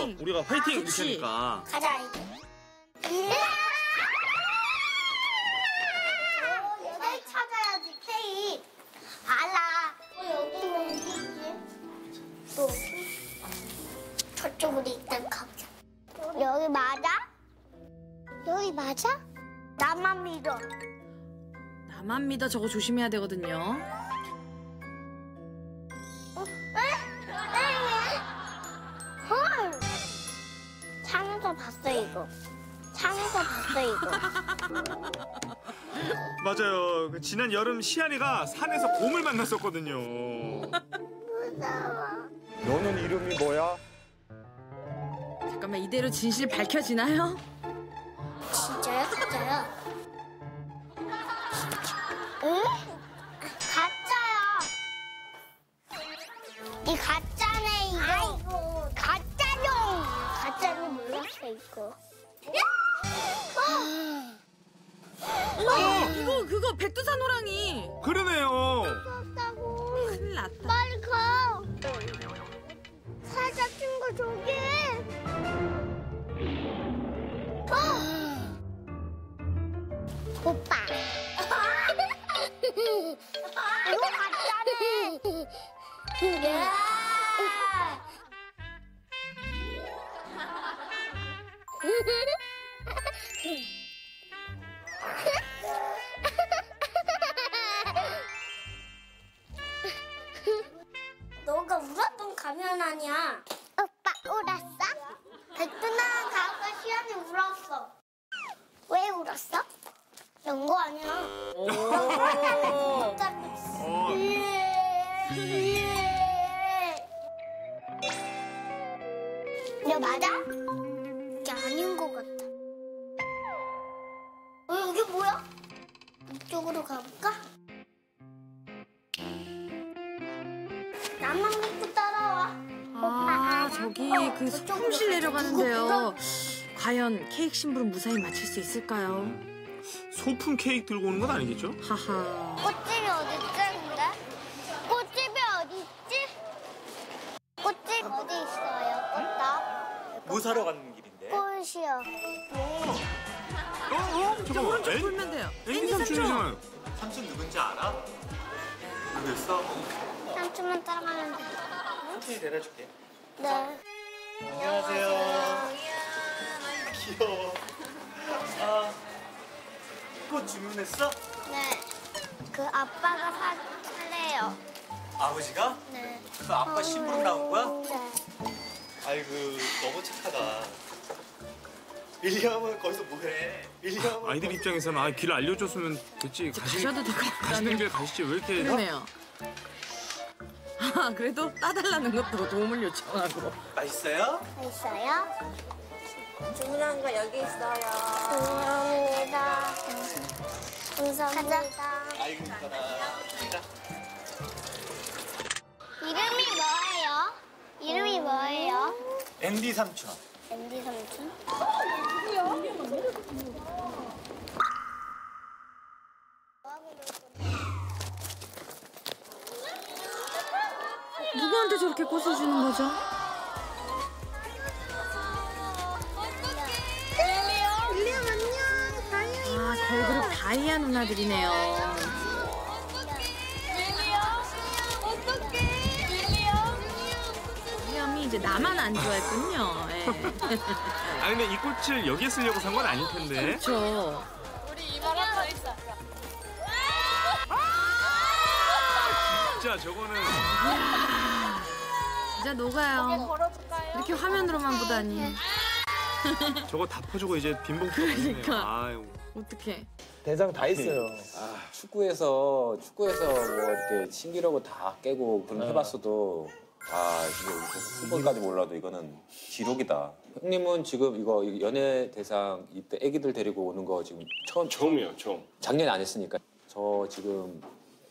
화이팅. 아. 우리가 화이팅 이렇게 그치. 하니까. 가자 이제. 케이크 찾아야지 케이크. 알아. 어, 여기는 어디지? 또 저쪽으로 일단 가보자. 여기 맞아? 여기 맞아? 나만 믿어. 나만 믿어 저거 조심해야 되거든요. 지난 여름 시안이가 산에서 곰을 만났었거든요. 무서워. 너는 이름이 뭐야? 잠깐만 이대로 진실 밝혀지나요? 케이크 심부름 무사히 마칠 수 있을까요? 소품 케이크 들고 오는 건 아니겠죠? 하하. 꽃집이 어딨지, 근데? 꽃집이 어딨지? 꽃집 어디 있어요, 꽃다? 뭐 사러 가는 길인데? 꽃이요. 어, 어? 잠깐만. 오른쪽 애, 돌면 돼요. 애기 애기 삼촌. 삼촌이잖아요. 삼촌 누군지 알아? 모르겠어? 삼촌만 따라가면 돼. 삼촌이 데려줄게. 네. 안녕하세요. 귀여워. 아, 꽃 주문했어? 네. 그 아빠가 사, 살래요. 아버지가? 네. 그 아빠 심부름 나온 거야? 네. 아이고, 너무 착하다. 윌리엄은 거기서 뭐해? 윌리엄은 아이들 입장에서는 아, 길 알려줬으면 됐지. 가시, 가셔도 될것 가시는 같다는. 길 가시지. 왜 이렇게. 그러네요. 아 그래도 따달라는 것도 도움을 요청하고. 맛있어요? 있어요? 주문한 거 여기 있어요. 감사합니다. 감사합니다. 아이고. 자, 이름이 뭐예요? 이름이 뭐예요? 앤디 삼촌. 앤디 삼촌? 누구한테 저렇게 꽃을 주는 거죠? 다이아 누나들이네요. 이제 나만 안 좋아했군요. 예. 아, 근데 이 꽃을 여기에 쓰려고 산 건 아닐 텐데. 그렇죠. 진짜 저거는. 진짜 녹아요. 이렇게 화면으로만 보다니. 저거 다 퍼주고 이제 많네요. 그러니까. 아유. 어떡해. 대상 다 있어요. 아, 축구에서 축구에서 뭐 이렇게 신기록을 다 깨고 그런 해봤어도 아 이게 수번까지 몰라도 이거는 기록이다. 형님은 지금 이거 연예 대상 이때 애기들 데리고 오는 거 지금 처음 처음이요, 처음. 작년에 안 했으니까 저 지금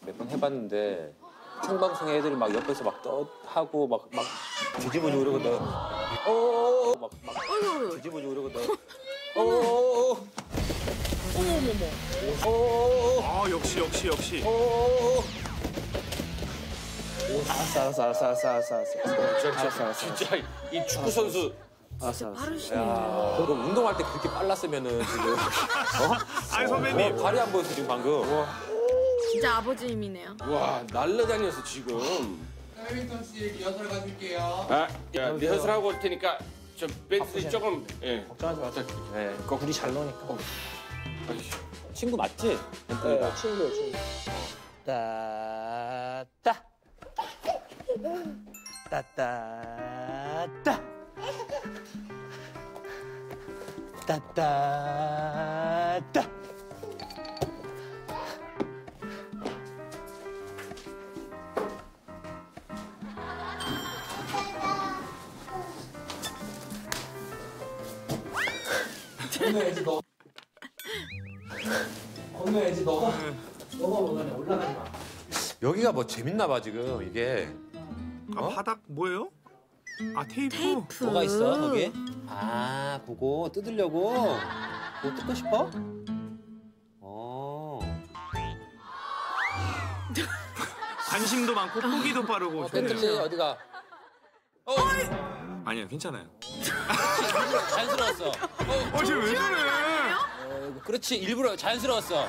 몇 번 해봤는데 생방송에 애들이 막 옆에서 막떠 하고 막 막 뒤집어지고 그러거든. 어어어 막막 어이구. 뒤집어지고 그러거든. 어어어 어머머머. 어어어 아 역시 역시 역시. 어어어 알았어, 알았어, 알았어, 알았어, 알았어, 알았어. 알았어, 알았어. 진짜 이 축구 선수 알았어, 알았어. 빠르시네. 그거 운동할 때 그렇게 빨랐으면은 지금 어? 아니 선배님. 어, 발이 안 보여서 지금 방금. 진짜 아버지 힘이네요. 와 날라다녀서 지금. 해밍턴 씨 리허설 가줄게요. 아, 야 리허설 하고 올 테니까 좀 밴드 조금 예. 걱정하지 마세요. 네. 그거 둘이 잘 노니까. 친구 맞지? 네. 친구예요, 친구. 따, 따. 따, 따, 따. 따, 따, 따. 건너야지 너. 건너야지 너. 너가 원하네 올라가지 마. 여기가 뭐 재밌나 봐 지금 이게. 아 바닥 뭐예요? 아 테이프. 테이프. 뭐가 있어 거기? 아 그거 뜯으려고. 그거 뜯고 싶어? 어. 관심도 많고 포기도 빠르고. 어 벤틀리 어디가? 어 아니요 괜찮아요. 자연스러웠어. 어, 어 쟤왜 저래? 어, 그렇지 일부러 자연스러웠어. 어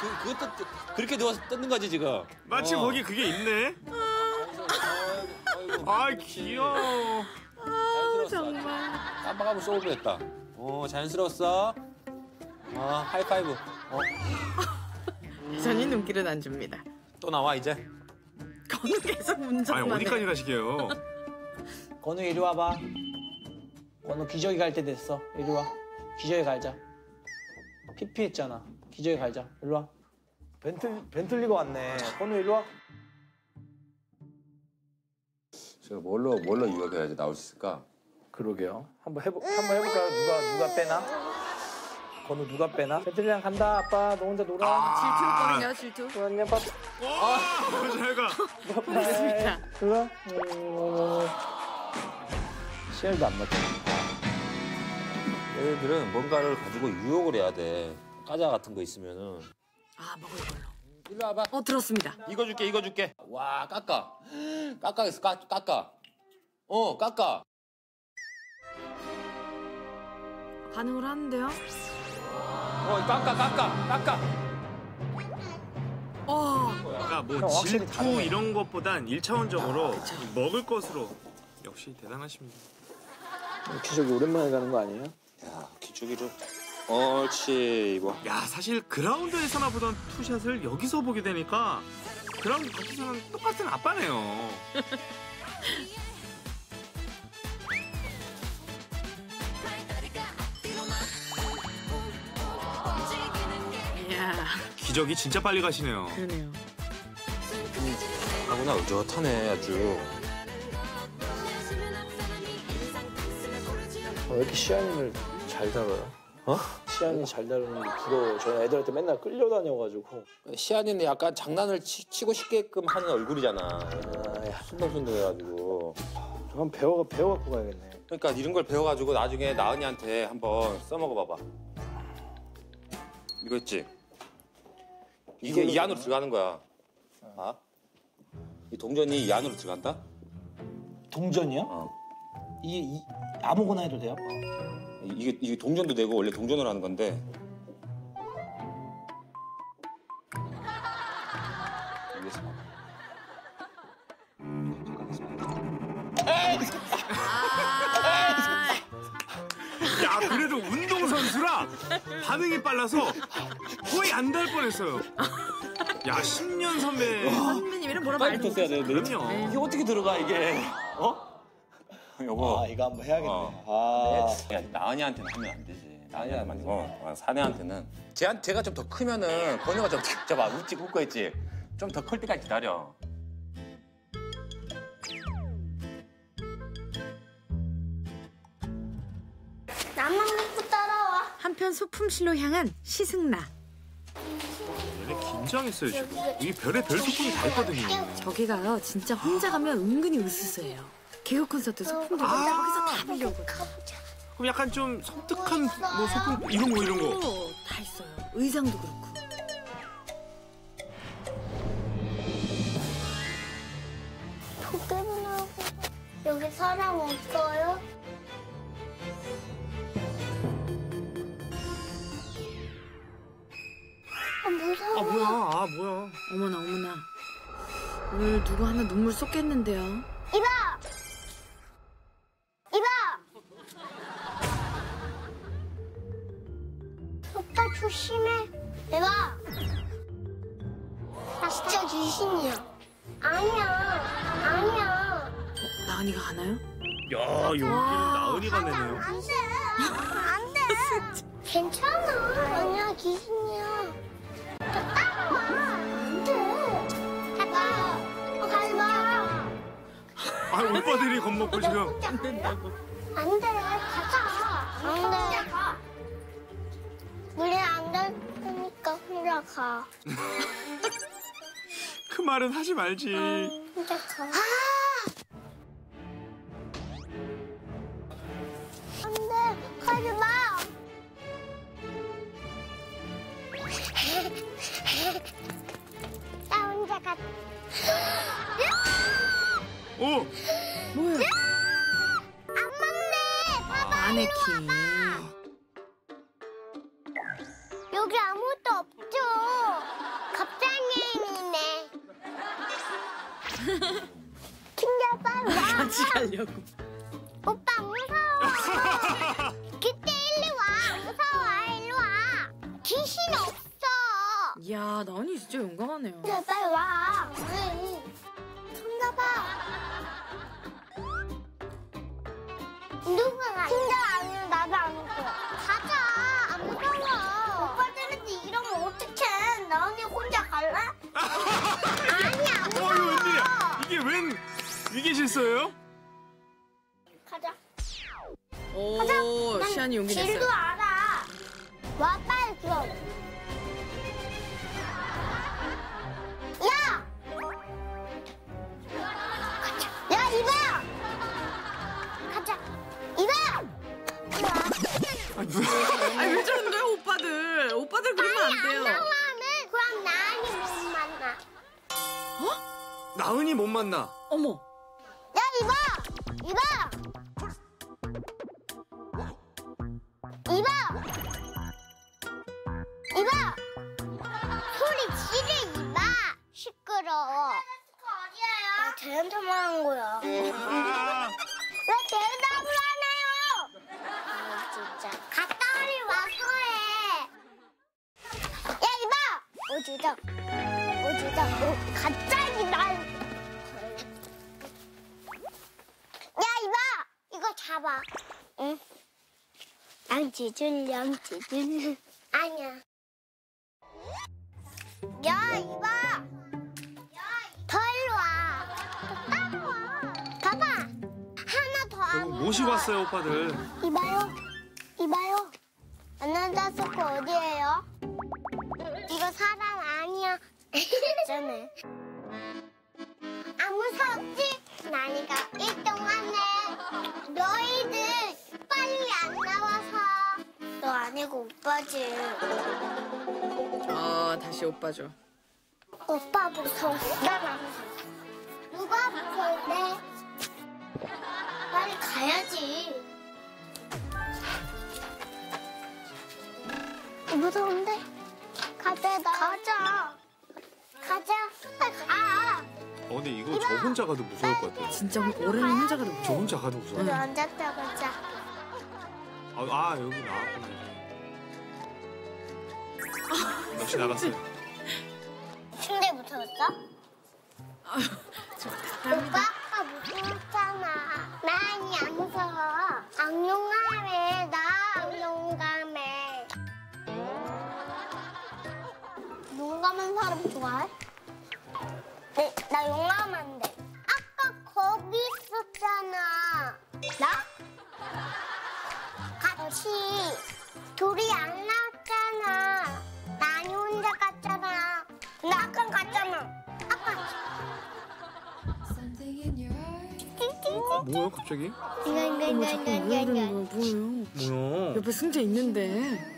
그, 그것도 뜯- 그렇게 누워서 뜯는 거지 지금. 마침 어. 거기 그게 있네. 아이고, 아 귀여워. 자연스러웠어. 정말. 깜빡하면 쏘고 그랬다. 어 자연스러웠어. 어 하이파이브. 어, 여전히 눈길은 안 줍니다. 또 나와 이제. 건우 계속 아니 운전만 어디까지 해. 가시게요? 건우 이리 와봐. 건우 기저귀 갈 때 됐어. 이리 와. 기저귀 갈자. 피피했잖아. 기저귀 갈자. 이리 와. 벤틀 벤틀리가 왔네. 건우 이리 와. 제가 뭘로 뭘로 유혹해야지 나올 수 있을까? 그러게요. 한번 해보 한번 해볼까요? 누가 누가 빼나? 건우 누가 빼나? 벤틀리랑 간다. 아빠 너 혼자 놀아. 질투거든요, 질투. 안녕 빠. 아 잘가. 그렇습니다. 그거? 음, 시알도 안 맞죠. 얘들은 뭔가를 가지고 유혹을 해야 돼. 과자 같은 거 있으면은. 아, 먹을 걸로. 일로 와봐. 어, 들었습니다. 이거 줄게, 이거 줄게. 와, 깎아. 깎아겠어, 깎, 깎아. 어, 깎아. 반응을 하는데요. 어, 깎아, 깎아, 깎아. 어, 그러니까 뭐 확실히 질투 다르네. 이런 것보단 일차원적으로 먹을 것으로 역시 대단하십니다. 기저귀 오랜만에 가는 거 아니에요? 야, 기죽이를. 옳지, 이거. 야 사실 그라운드에서나 보던 투샷을 여기서 보게 되니까 그라운드 밖에서는 똑같은 아빠네요. 이야, 기적이 진짜 빨리 가시네요. 그러네요. 하구나, 의젓하네, 아주. 왜 이렇게 시안이를 잘 다뤄요? 어? 시안이 잘 다루는 게 부러워요. 저는 애들한테 맨날 끌려다녀가지고. 시안이는 약간 장난을 치, 고 싶게끔 하는 얼굴이잖아. 아, 야, 순둥순둥해가지고. 저건 배워 배워갖고 가야겠네. 그러니까 이런 걸 배워가지고 나중에 나은이한테 한번 써먹어봐봐. 이거 있지? 이게 이 안으로 들어가는 거야. 아? 이 동전이 이 안으로 들어간다? 동전이요? 어. 이게 이, 아무거나 해도 돼요? 이- 이게, 이게 동전도 되고 원래 동전으로 하는 건데. 아, 야 그래도 운동 선수라 반응이 빨라서 거의 안달 뻔했어요. 야 10년 선배. 선배님 이런 뭐라 빨리 말도 줬어야 되는데. 그럼요. 이게 어떻게 들어가 이게? 어? 요거 아 이거 한번 해야겠네. 어. 아. 야, 나은이한테는 하면 안 되지. 나은이한테만 아니고 어, 사내한테는. 쟤한 제가 좀 더 크면은 건우가 좀 저봐 웃지 웃고 있지. 좀 더 클 때까지 기다려. 나만 믿고 따라와. 한편 소품실로 향한 시승나. 얘네 긴장했어요 지금. 이 별의 별 소품이 다 있거든요. 저기 가요 진짜 혼자 가면 은근히 으스스해요. 개그 콘서트 소품들 아. 여기서 다 빌려오고 그럼 약간 좀 섬뜩한 뭐 소품 이런 거 이런 거. 어, 다 있어요. 의상도 그렇고. 도깨비 나고 여기 사람 없어요? 아 무서워. 아 뭐야? 아 뭐야? 어머나 어머나. 오늘 누구 하나 눈물 쏟겠는데요. 이봐! 이봐! 오빠 조심해. 이봐! 나 진짜 귀신이야. 아니야. 아니야. 나은이가 가나요? 야 여기는 나은이가 내네요. 안 돼. 안 돼. 괜찮아. 아니야, 귀신이야. 나 따라와. 아 오빠들이 겁먹고 지금. 안 된다고. 안 돼. 가자. 안 돼. 우리 안될 테니까 혼자 가. 그 말은 하지 말지. 혼자 가. 안 돼. 가지 마. 나 혼자 가. 오. 뭐야? 안 맞네. 봐봐. 마네킹. 여기 아무것도 없죠. 갑자기이네. 킹자 빨리 와. 같이 가려고. 오빠 무서워. 그때 일로 와. 무서워. 일로 와. 귀신 없어. 이야 나은이 진짜 용감하네요. 야, 빨리 와. 누가 가? 킹자 아니면 나도 안 웃겨. 가자. 안 무서워. 오빠들한테 이러면 어떡해. 나 언니 혼자 갈래? 아니, 안어 이거 무서워. 웬일이야? 이게 웬 이게 실수예요? 가자. 오난 시안이 용기 길도 냈어요. 알아. 와, 빨리 그럼. 아니 왜 저런 거야 오빠들? 오빠들 그러면 안안 돼요. 나가면 그럼 나은이 못 만나. 나은이 못 만나. 어머. 야, 이봐! 이봐! 이봐! 이봐! 소리 지르, 이봐! 시끄러워. 대현타만 한 거야. 아, 왜 대답을 안 해요? 아, 진짜. 갔다리 와서 해. 야, 이봐! 어디다? 어디다? 어, 갑자기 날. 야, 이봐! 이거 잡아. 응? 양치줄, 양치줄. 아니야. 야, 이봐! 더 일로 와. 따라와. 봐봐. 하나 더 결국 안 모시고 왔어요 오빠들. 이봐요. 이봐요. 안나다스코 어디에요? 이거 사람 아니야. 있잖아. 안 무섭지? 나니가 1등 하네. 너희들 빨리 안 나와서. 너 아니고 오빠지. 어 다시 오빠죠. 오빠 무서워. 난안 무서워. 누가 무서운데? 빨리 가야지. 무서운데? 가자, 나. 가자. 가자. 가. 어 근데 이거 저 혼자 가도 무서울 것 같아. 진짜 어른은 혼자 가도 저 무서워. 혼자 가도 무서워. 우리 앉았다 가자. 아, 아 여기 나왔구나. 역시 나갔어요. 침대 무서웠어? 오빠 아까 무서웠잖아. 많이 안 사람 좋아해? 네, 나 용감한데. 아까 거기 있었잖아. 나? 같이 둘이 안 나왔잖아. 나니 혼자 갔잖아. 나 아까 갔잖아. 아까. 뭐야 갑자기? 어머 잠깐 왜 그러는 거야 뭐예요? 뭐야? 옆에 승재 있는데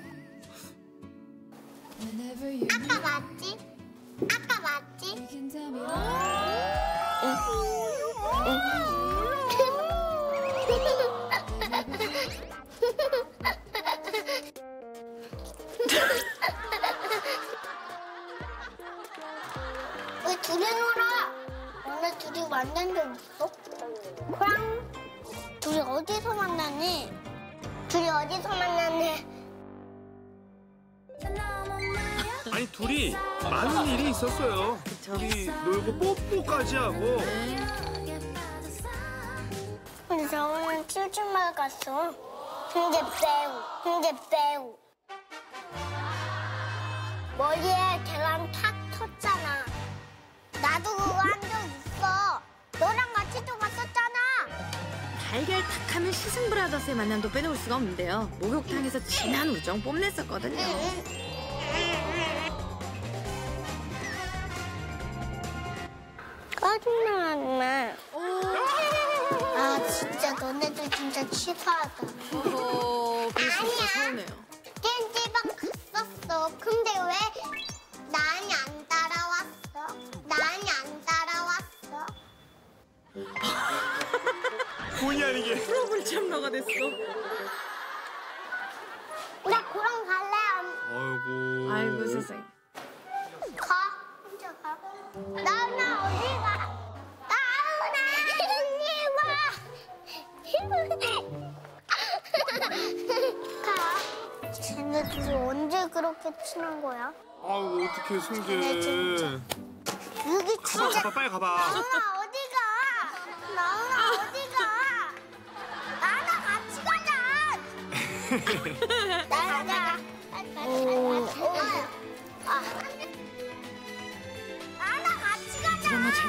수가 없는데요 목욕탕에서 진한 우정 뽐냈었거든요 짜증나, 엄마. 아, 진짜 너네들 진짜 치사하다.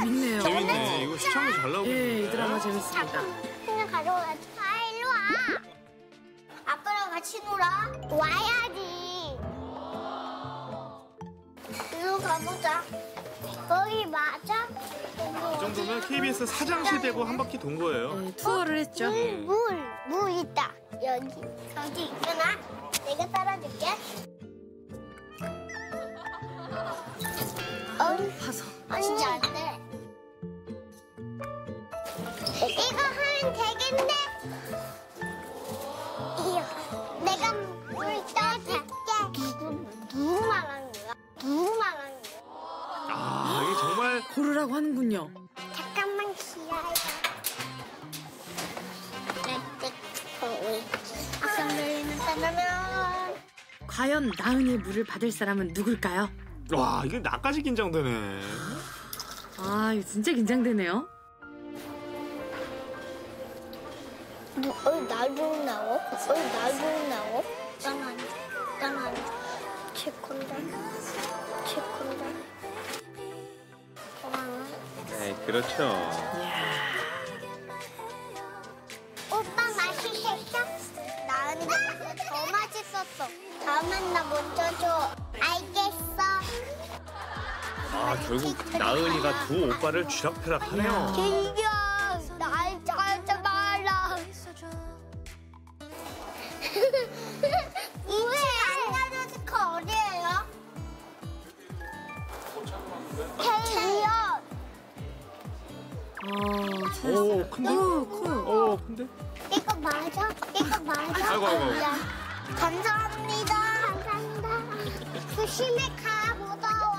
재밌네요 재밌네. 이거 시청률 잘 나오고. 예, 이 있는데. 드라마 재밌습니다 그냥 가져가자. 아 일로 와. 아빠랑 같이 놀아. 와야지. 일로 가보자. 거기 맞아? 이 정도면 KBS 사장실 되고 한 바퀴 돈 거예요. 네, 투어를 했죠 물, 물 있다. 여기, 여기 있구나. 내가 따라줄게. 어, 파서 아, 진짜 안 돼. 이거 하면 되겠네. 이거, 내가 물 떠줄게. 누구, 누구 말하는 거야? 누구 말하는 거야? 아 이게 정말 고르라고 하는군요 잠깐만 기다려. 아까 들리는 사람은 과연 나은이의 물을 받을 사람은 누굴까요? 와 이게 나까지 긴장되네. 아 이거 진짜 긴장되네요 어, 나도 나와? 어, 나도 나와? 난 아니, 난 아니. 제 건데, 제 건데. 고마워. 네 그렇죠. 오빠 맛있었어? 나은데 더 맛있었어. 다음엔 나 먼저 줘. 알겠어. 아 결국 나은이가 두 오빠를 쥐락펴락하네요. 어 찾았어요 오 큰데? 오 커요 오 큰데? 이거 맞아? 이거 맞아? 아이고, 아이고. 야, 감사합니다. 감사합니다. 조심히 가, 무서워.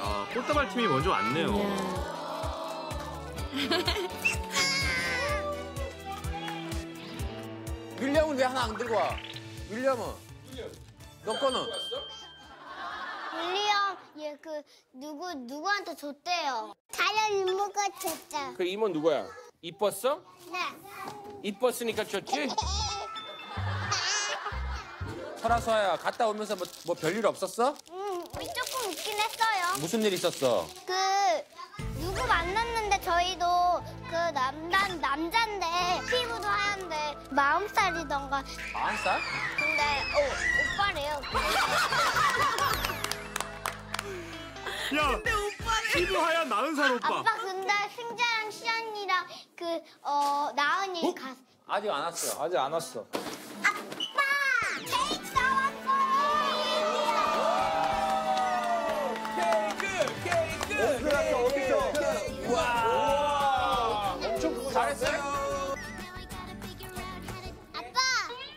아 꽃다발 팀이 먼저 왔네요. 윌리엄은 왜 하나 안 들고 와? 윌리엄은? 너 거는? 윌리엄, 얘그 누구 누구한테 줬대요. 다른 이모가 줬다. 그 이모 누구야? 이뻤어? 네. 이뻤으니까 줬지? 설아서야 갔다 오면서 뭐, 뭐 별일 없었어? 음, 조금 있긴 무슨 일 있었어? 그 누구 만났는데 저희도 그 남단 남잔데 피부도 하얀데 마흔 살이던가 마흔 살? 근데 어 오빠래요. 야, 피부 하얀 마흔 살 오빠. 아빠 근데 승자랑 시안이랑 그 어 나은이 갔. 아직 안 왔어요. 아직 안 왔어. 아빠 케이크 사왔어. 어디서? 와. 엄청 잘했어요. 아빠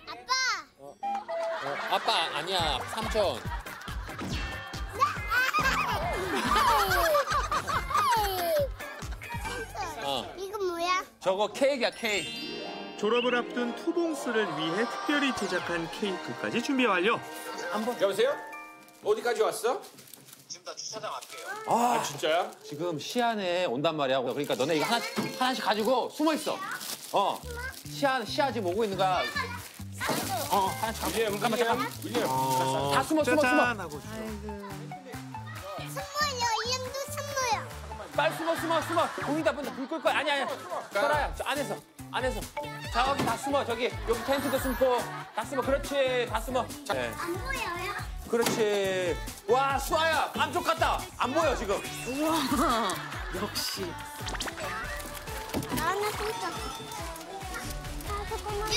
아빠. 아빠 아니야 삼촌. 어. 이건 뭐야? 저거 케이크야 케이크. 졸업을 앞둔 투봉스를 위해 특별히 제작한 케이크까지 준비 완료. 여보세요? 어디까지 왔어? 지금 다 주차장 앞이에요. 아, 진짜야? 지금 시안에 온단 말이야. 그러니까 너네 이거 하나씩, 하나씩 가지고 숨어 있어. 어. 시안 시아 지금 오고 있는 거야. 어 하나씩 잠깐만 잠깐만. 다 숨어 숨어 숨어. 빨리 숨어 숨어 숨어. 보인다 보인다 불 끌 거야. 아니 아니. 설아야 저 안에서 안에서. 저기 다 숨어 저기 여기 텐트도 숨고 다 숨어. 그렇지 다 숨어. 네. 안 보여요? 그렇지. 와 수아야 감쪽 같다. 안 보여 지금. 우와 역시 나 하나 또 있어. 아 잠깐만.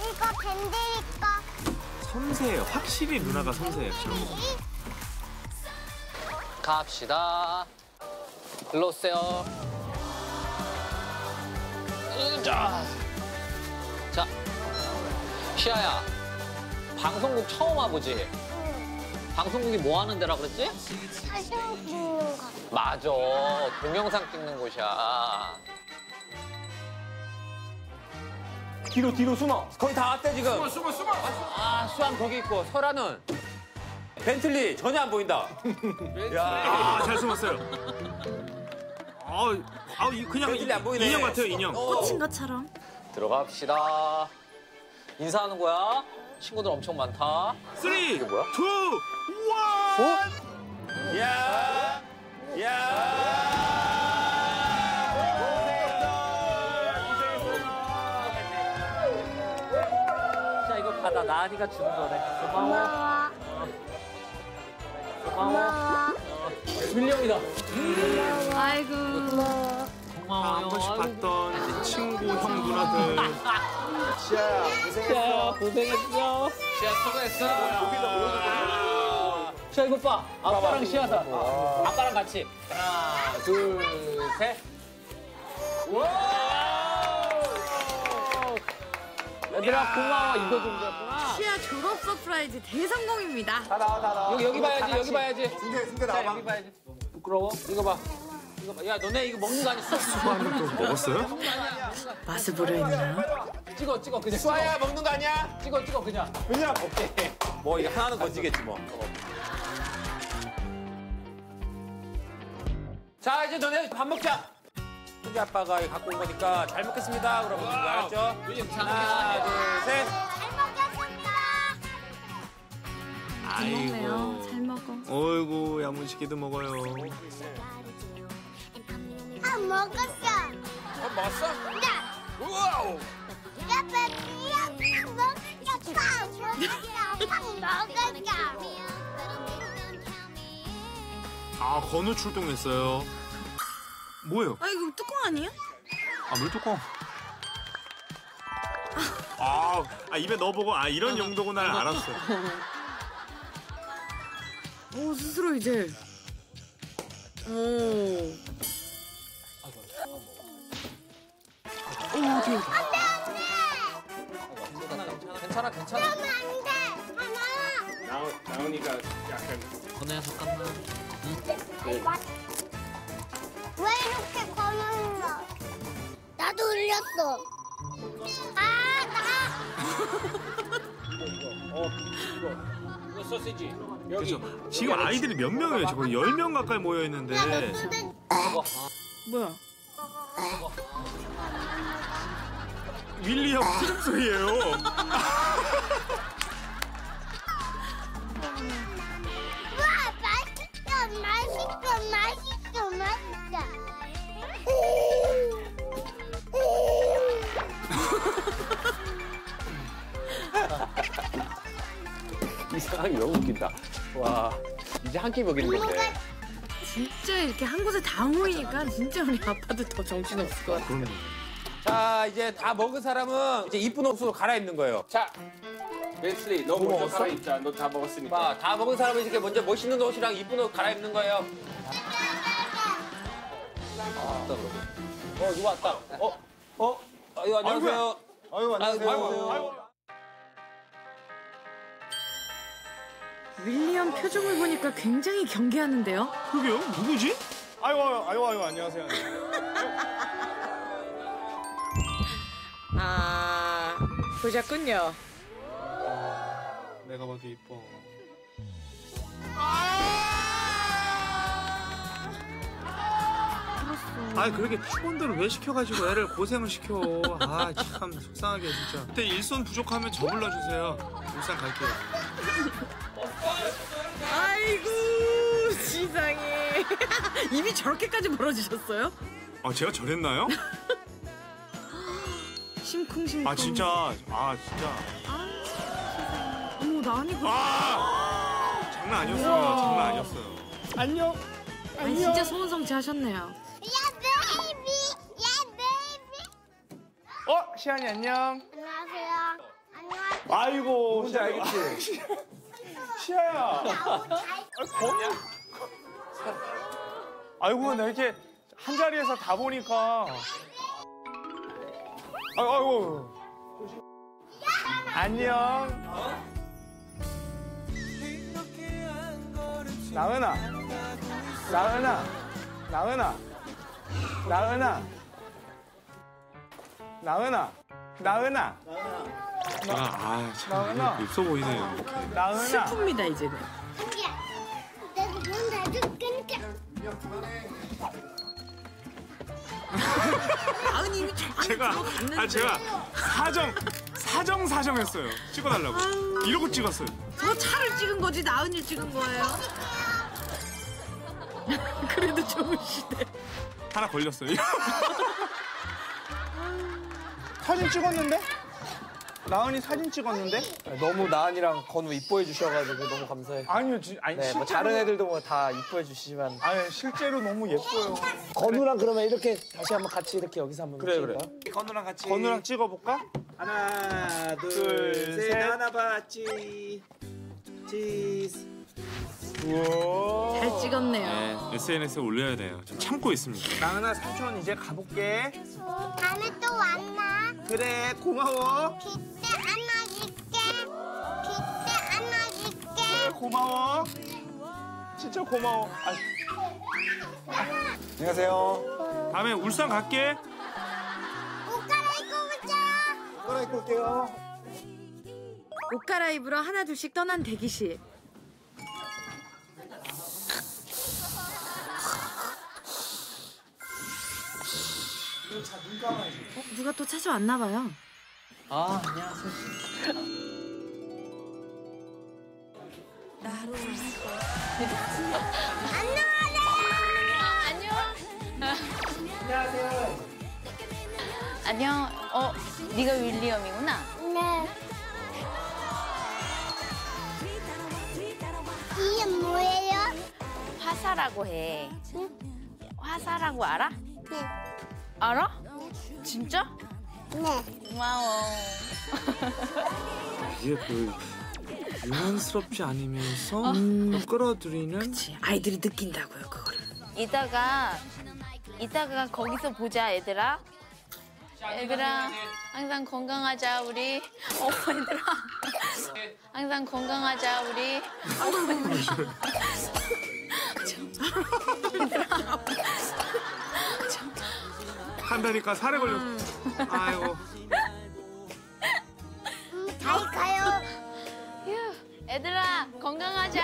이거 밴드일까? 섬세해요. 확실히 누나가 섬세해요. 갑시다. 일로 오세요. 자, 자, 시아야, 방송국 처음 와보지? 방송국이 뭐 하는 데라 그랬지? 사진 찍는 거. 맞아, 동영상 찍는 곳이야. 뒤로 뒤로 숨어. 거의 다 왔대 지금. 숨어, 숨어, 숨어. 아 수암 거기 있고 설아는 벤틀리 전혀 안 보인다. 아, 잘 숨었어요. 아, 아, 이- 그냥 벤틀리 안 보이네. 인형 같아요, 인형. 꽂힌 것처럼 들어갑시다. 인사하는 거야. 친구들 엄청 많다. three, 이게 뭐야? two, one. 야, 야. 받아. 나은이가 주는 거래. 고마워. 고마워. 고마워. 밀령이다. 아이고 고마워요. 한 번씩 봤던 친구, 형, 누나들. 시하야 시하야, 고생했어. 시하, 수고했어. 시하, 이거 봐. 아빠랑 시하다. 아빠랑 같이. 하나, 둘, 셋. 얘들아, 고마워. 이거 좀 줬구나. 시하 졸업 surprise 대성공입니다 다 나와 다 나와. 여기 여기 봐야지 여기 봐야지. 승재, 승재 자 나와봐. 여기 봐야지. 부끄러워? 이거 봐. 이거 봐. 야 너네 이거 먹는 거 아니었어? 먹었어요? 맛을 보려 했나 찍어 찍어 그냥. 수아야 먹는 거 아니야? 찍어 찍어 그냥. 그냥 오케이. 뭐 이거 하나는 건지겠지 뭐. 자 이제 너네 밥 먹자. 우리 아빠가 갖고 온 거니까 잘 먹겠습니다. 그러면 알았죠? 하나 둘 셋. 잘 먹겠습니다. 잘 먹네요 잘 먹어 어이구, 야무지게도 먹어요. 아 먹었어. 어, 먹었어? 야, 우와우. 야, 베비야, 먹었어. 먹었어. 먹었어. 아, 건우 출동했어요. 뭐예요? 아 이거 뚜껑 아니에요? 아, 물뚜껑. 아, 아, 입에 넣어보고, 아, 이런 용도구나, 알았어. 오 스스로 이제 오 괜찮아, 괜찮아. 안 돼. 하나. 나오니까 약간 건우야, 잠깐만. 왜 이렇게 검은 거? 나도 흘렸어. 아, 나! 그렇죠. 지금 아이들이 몇 명이에요? 지금 10명 가까이 모여있는데. 뭐야? 윌리 형 트름 소리예요. 와, 맛있다, 맛있다, 맛있다. 좀 맛있다. 이상하게 너무 웃긴다. 와, 이제 한 끼 먹이는데. 진짜 이렇게 한 곳에 다 모이니까 진짜 우리 아빠도 더 정신없을 것 같아. 자, 이제 다 먹은 사람은 이제 이쁜 옷으로 갈아입는 거예요. 자. 웨슬리, 너 뭐 먼저 갈아입자. 너 다 먹었으니까. 봐, 다 먹은 사람은 이렇게 먼저 멋있는 옷이랑 이쁜 옷 갈아입는 거예요. 어 누가 왔다. 어 어. 아유 안녕하세요. 아유 안녕하세요. 아이고, 아이고. 윌리엄 표정을 보니까 굉장히 경계하는데요. 그게요? 누구지? 아이고 아이고 아이고 안녕하세요. 아 보셨군요. 내가 봐도 이뻐. 아 그렇게 팀원들을 왜 시켜가지고 애를 고생을 시켜 아 참 속상하게 진짜 그때 일손 부족하면 저 불러주세요 울산 갈게요 아이고 세상에 입이 저렇게까지 벌어지셨어요? 아 제가 저랬나요? 심쿵심쿵. 아 진짜 아 진짜 어머 나은이 그. 아 장난 아니었어요. 장난 아니었어요 안녕. 아니 진짜 소원성취 하셨네요. 어 시안이 안녕. 안녕하세요. 안녕하세요. 아이고 누군지 알겠지? 시아야. 어, 잘 아이고 나 이렇게 한 자리에서 다 보니까. 아이고, 아이고. 안녕. 나은아. 나은아. 나은아. 나은아. 나은아. 나은아. 아참 나은아. 있어 보이네요 이렇게 나은아. 슬픕니다 이제는. 한기야. 내가 문 닫을게. 나은이 이미 저 안에 제가 들어갔는데. 아 제가 사정 사정 사정 했어요 찍어달라고 이러고 찍었어요 저 차를 찍은 거지 나은이 찍은 거예요. 그래도 좋으시대. 하나 걸렸어요 사진 찍었는데? 나은이 사진 찍었는데? 너무 나은이랑 건우 이뻐해 주셔가지고 너무 감사해. 아니요, 지, 아니 네, 뭐 다른 애들도 뭐 다 이뻐해 주시지만 아니 실제로 너무 예뻐요. 건우랑 그러면 이렇게 다시 한번 같이 이렇게 여기서 한번 그래, 그래. 건우랑 같이 건우랑 찍어볼까? 하나 둘, 둘 셋. 셋 하나 봤지 치즈 우와. 잘 찍었네요. 네, SNS에 올려야 돼요 좀 참고 있습니다 나은아 삼촌 이제 가볼게. 다음에 또 만나. 그래 고마워. 그때 안아줄게. 그때 안아줄게. 고마워. 진짜 고마워. 아, 안녕하세요. 다음에 울산 갈게 옷 갈아입고 보자. 꺼내고 올게요. 옷 갈아입으러 하나 둘씩 떠난 대기실. 어, 누가 또 찾아왔나 봐요. 아 안녕하세요. 안녕. 어, 네가 윌리엄이구나. 네. 이게 뭐예요? 화사라고 해. 화사라고 알아? 네. 알아? 진짜? 네. 고마워. 이게 그 유난스럽지 않으면서 끌어들이는 그치, 아이들이 느낀다고요 그거를. 이따가 이따가 거기서 보자 얘들아. 얘들아 항상 건강하자 우리. 어 얘들아 항상 건강하자 우리. 한다니까 살에 걸렸어 아이고 음, 잘 가요. 휴, 얘들아 건강하자.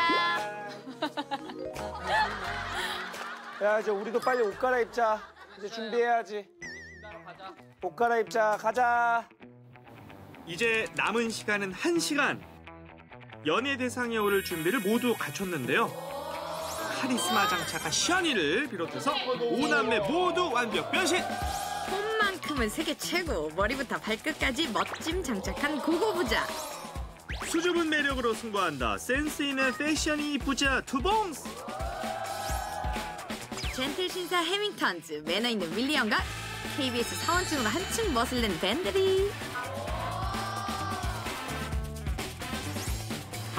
야 이제 우리도 빨리 옷 갈아입자. 이제 준비해야지. 옷 갈아입자 가자. 이제 남은 시간은 한시간 연예 대상에 오를 준비를 모두 갖췄는데요. 카리스마 장착한 시안이를 비롯해서 오남매 모두 완벽 변신! 폼만큼은 세계 최고. 머리부터 발끝까지 멋짐 장착한 고고부자. 수줍은 매력으로 승부한다. 센스 있는 패션이 이쁘자 투봉스. 젠틀 신사 해밍턴즈, 매너 있는 윌리엄과 KBS 사원증으로 한층 멋을 낸 벤틀리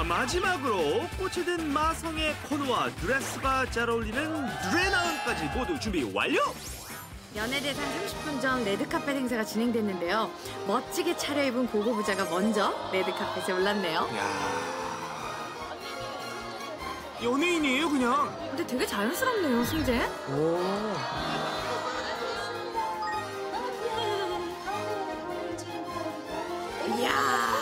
마지막으로 꽃이 든 마성의 건후와 드레스가 잘 어울리는 나은까지 모두 준비 완료. 연예대상 30분 전 레드카펫 행사가 진행됐는데요. 멋지게 차려입은 고고부자가 먼저 레드카펫에 올랐네요. 연예인이에요 그냥. 근데 되게 자연스럽네요, 승재. 이야.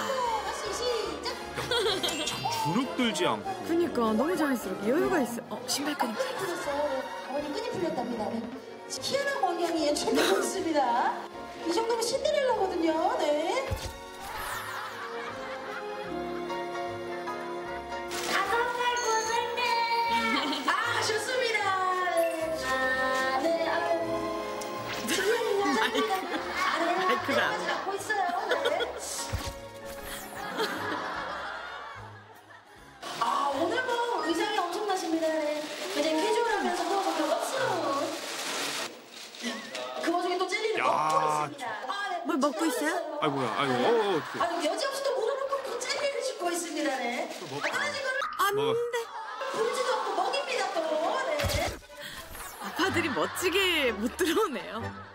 주눅 들지 않고. 그니까 너무 자연스럽게 여유가 있어. 어, 신발끈이. 어머니 끈이 풀렸답니다. 네. 희한한 광경이 연출되고 있습니다. 이 정도면 신데렐라거든요. 네. 먹고 있어요? 아이고야, 아이고, 어, 어, 어떡해. 아니 여지없이 또 무릎을 꿇고 젤리를 줍고 있습니다. 네. 아, 떨어진 거를 안 뭐. 돼. 부르지도 않고 먹입니다 또. 네. 아빠들이 멋지게 못 들어오네요.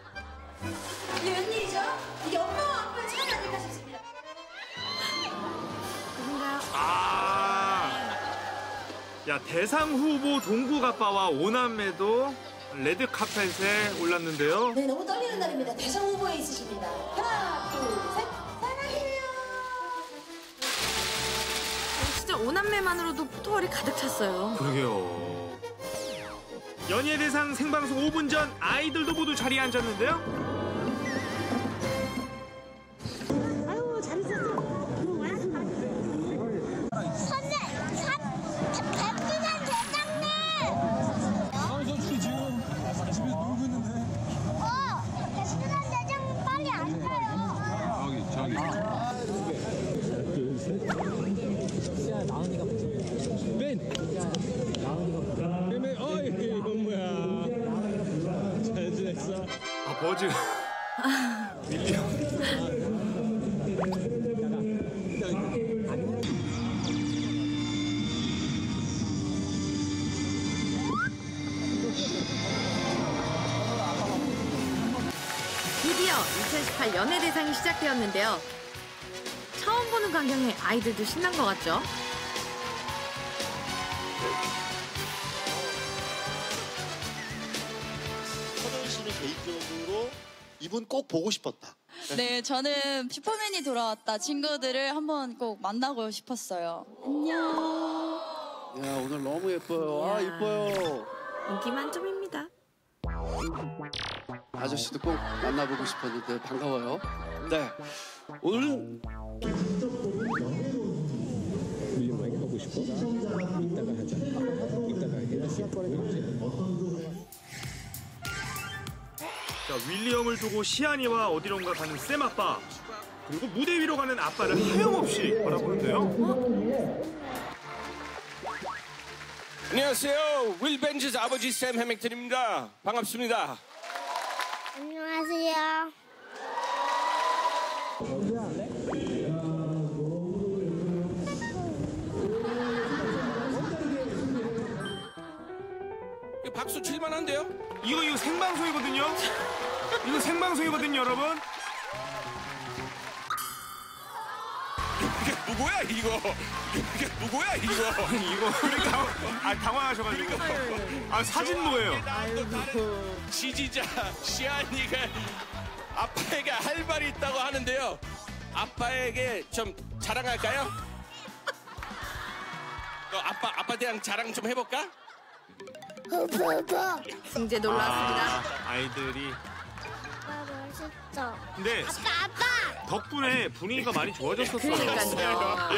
이게 웬일이죠? 이게 엄마와 아빠의 차이 아닐까 싶습니다. 누군가요? 아. 야 대상 후보 동국 아빠와 오남매도 레드 카펫에 올랐는데요. 네, 너무 떨리는 날입니다. 대상 후보에 있으십니다. 하나, 둘, 셋. 사랑해요. 진짜 오남매만으로도 포토월이 가득 찼어요. 그러게요. 연예 대상 생방송 5분 전 아이들도 모두 자리에 앉았는데요. 아이들도 신난 것 같죠? 서현 씨는 개인적으로 이분 꼭 보고 싶었다. 네, 저는 슈퍼맨이 돌아왔다 친구들을 한번 꼭 만나고 싶었어요. 안녕. 야 오늘 너무 예뻐요. 아 이뻐요. 인기 만점입니다. 아저씨도 꼭 만나보고 싶었는데 반가워요. 네. 오늘 자 윌리엄을 두고 시안이와 어디론가 가는 쌤 아빠. 그리고 무대 위로 가는 아빠를 하염없이 바라보는데요. 안녕하세요. 윌 벤지스 아버지 샘 해밍턴입니다. 반갑습니다. 안녕하세요. 박수 칠만한데요? 이거 이거 생방송이거든요. 이거 생방송이거든요, 여러분. 이게 누구야 이거? 이게 누구야 이거? 이거 우리 당, 아, 당황하셔가지고. 아 사진 뭐예요? 지지자 시안이가 아빠에게 할 말이 있다고 하는데요. 아빠에게 좀 자랑할까요? 어, 아빠 아빠 대한 자랑 좀 해볼까? 승재 놀랐습니다. 아, 아이들이. 아빠 멋있어. 근데 아빠 아빠. 덕분에 분위기가 많이 좋아졌었어요. 그러니까요.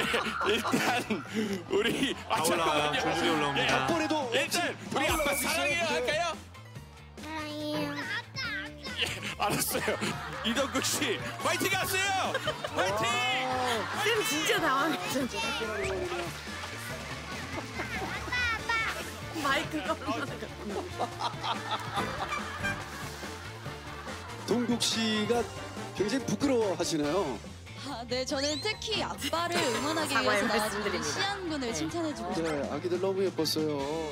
예, 일단 우리 다 올라와요. 잠깐만요. 줄줄이 올라옵니다. 예, 일단 우리 아빠 사랑해요 할까요? 사랑해요. 아, 알았어요. 이덕국 씨 화이팅 하세요. 화이팅. 쌤 진짜 당황했죠. 마이크가 동국 씨가 굉장히 부끄러워하시네요. 아, 네, 저는 특히 아빠를 응원하기 위해서 나와준 말씀드립니다. 시안 군을 칭찬해주고 싶어요. 네, 아기들 너무 예뻤어요.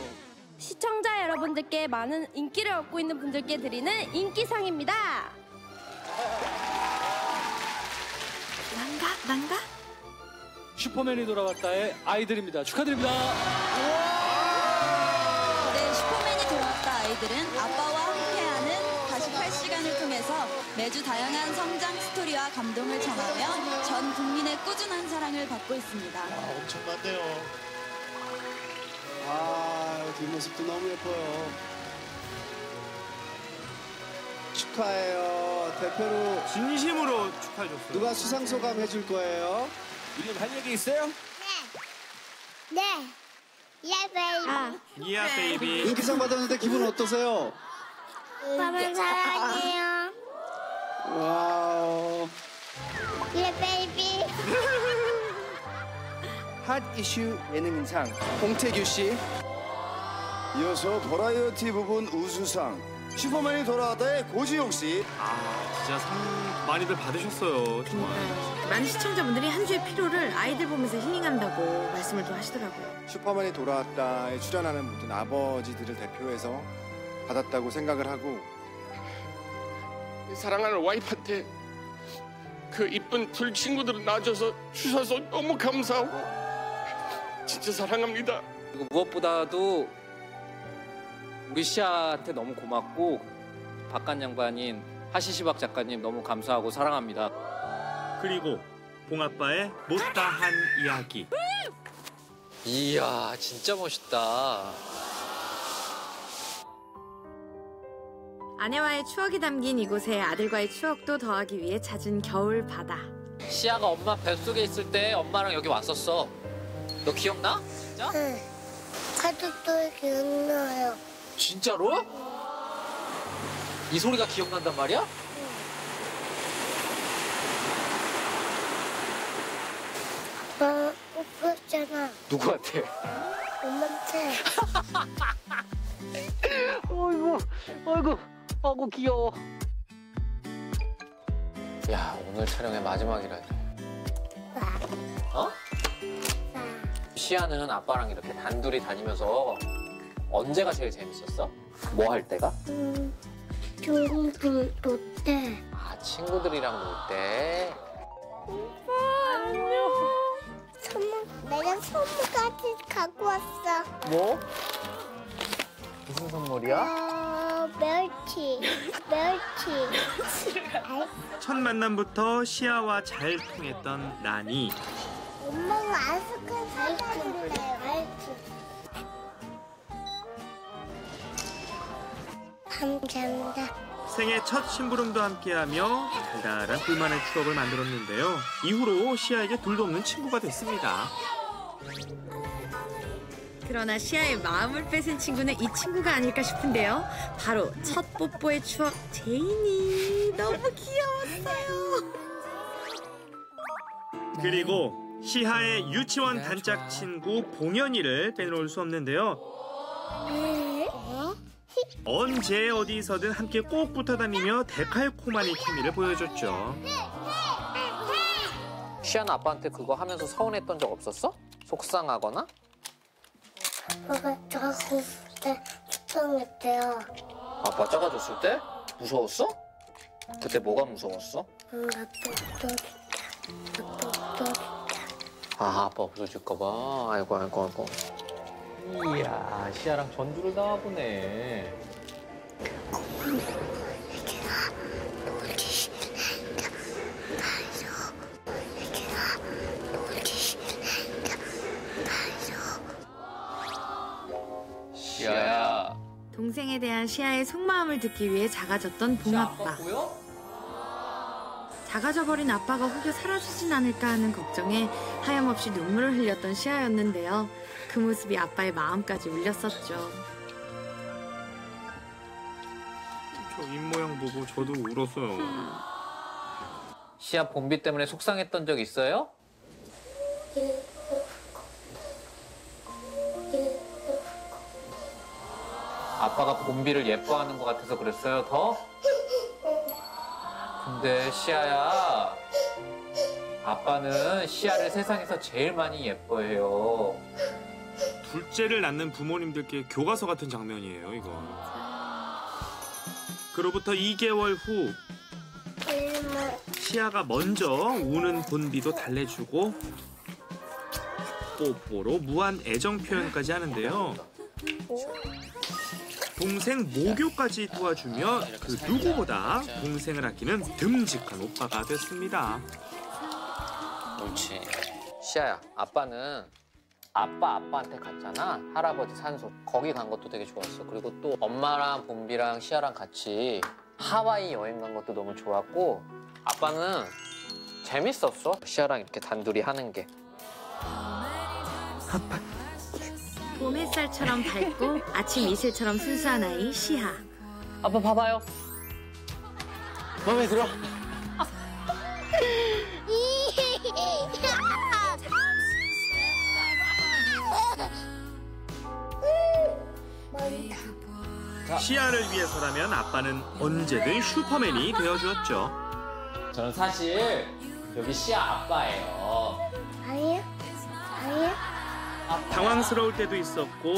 시청자 여러분들께 많은 인기를 얻고 있는 분들께 드리는 인기상입니다. 난가? 난가? 슈퍼맨이 돌아왔다의 아이들입니다. 축하드립니다. 아이들은 아빠와 함께하는 48시간을 통해서 매주 다양한 성장 스토리와 감동을 전하며 전 국민의 꾸준한 사랑을 받고 있습니다. 엄청난데요. 아, 뒷모습도 너무 예뻐요. 축하해요. 대표로 진심으로 축하해줬어요. 누가 수상 소감 해줄 거예요? 윌리엄 할 얘기 있어요? 네. Yeah, baby. Yeah baby. 인기상 받았는데 기분 어떠세요? 오빠만 사랑해요. Wow. Yeah, baby. hot issue 예능인상 봉태규 씨 이어서 버라이어티 부분 우수상 슈퍼맨이 돌아왔다의 고지용 씨. 아 진짜 상 많이들 받으셨어요. 정말. 많은 시청자분들이 한 주의 피로를 아이들 보면서 힐링한다고 말씀을 또 하시더라고요. 슈퍼맨이 돌아왔다에 출연하는 모든 아버지들을 대표해서 받았다고 생각을 하고 사랑하는 와이프한테 그 이쁜 둘 친구들을 낳아줘서 주셔서 너무 감사하고 진짜 사랑합니다. 그리고 무엇보다도 우리 시아한테 너무 고맙고 박간 양반인 하시시박 작가님 너무 감사하고 사랑합니다. 그리고 봉아빠의 못다한 이야기. 이야 진짜 멋있다. 아내와의 추억이 담긴 이곳에 아들과의 추억도 더하기 위해 찾은 겨울 바다. 시아가 엄마 뱃속에 있을 때 엄마랑 여기 왔었어. 너 기억나? 진짜? 응. 가족도 기억나요. 진짜로? 이 소리가 기억난단 말이야? 아빠 오빠잖아. 누구한테? 엄마한테. 어이구, 어이구, 어이구 귀여워. 야 오늘 촬영의 마지막이라니. 어? 시아는 아빠랑 이렇게 단둘이 다니면서 언제가 제일 재밌었어? 뭐 할 때가? 음, 좋은 분도 때. 아 친구들이랑 놀 때. 안녕. 선물, 내가 선물까지 갖고 왔어. 뭐? 무슨 선물이야? 어, 멸치. 멸치. 첫 만남부터 시아와 잘 통했던 라니. 엄마 감사합니다. 생애 첫 심부름도 함께하며 달달한 둘만의 추억을 만들었는데요. 이후로 시아에게 둘도 없는 친구가 됐습니다. 그러나 시아의 마음을 뺏은 친구는 이 친구가 아닐까 싶은데요. 바로 첫 뽀뽀의 추억 제인이 너무 귀여웠어요. 그리고 시하의 유치원 단짝 친구 봉현이를 빼놓을 수 없는데요. 언제 어디서든 함께 꼭 붙어 다니며 데칼코마니 케미를 보여줬죠. 시하는 아빠한테 그거 하면서 서운했던 적 없었어? 속상하거나? 아빠가 저하고 때 추천했대요. 아빠 작아졌을 때? 무서웠어? 그때 뭐가 무서웠어? 응, 아빠 또, 아빠 또. 아 아빠 없어질까 봐 아이고 아이고 아이고 이야 시아랑 전주를 나와보네 시아야 동생에 대한 시아의 속마음을 듣기 위해 작아졌던 봉아빠. 작아져버린 아빠가 혹여 사라지진 않을까 하는 걱정에 하염없이 눈물을 흘렸던 시아였는데요. 그 모습이 아빠의 마음까지 울렸었죠. 저 입모양 보고 저도 울었어요. 시아 봄비 때문에 속상했던 적 있어요? 아빠가 봄비를 예뻐하는 것 같아서 그랬어요, 더? 근데 시아야, 아빠는 시아를 세상에서 제일 많이 예뻐해요. 둘째를 낳는 부모님들께 교과서 같은 장면이에요, 이거. 그로부터 2개월 후 시아가 먼저 우는 본비도 달래주고 뽀뽀로 무한 애정 표현까지 하는데요. 동생 모교까지 도와주며 그 누구보다 동생을 아끼는 듬직한 오빠가 됐습니다. 옳지. 시아야, 아빠는 아빠 아빠한테 갔잖아. 할아버지 산소. 거기 간 것도 되게 좋았어. 그리고 또 엄마랑 봄비랑 시아랑 같이 하와이 여행 간 것도 너무 좋았고 아빠는 재밌었어. 시아랑 이렇게 단둘이 하는 게. 봄 햇살처럼 밝고 아침 이슬처럼 순수한 아이 시하. 아빠 봐봐요. 마음에 들어? 시아를 위해서라면 아빠는 언제든 슈퍼맨이 되어주었죠. 저는 사실 여기 시아 아빠예요. 아니야? 아니야? 당황스러울 때도 있었고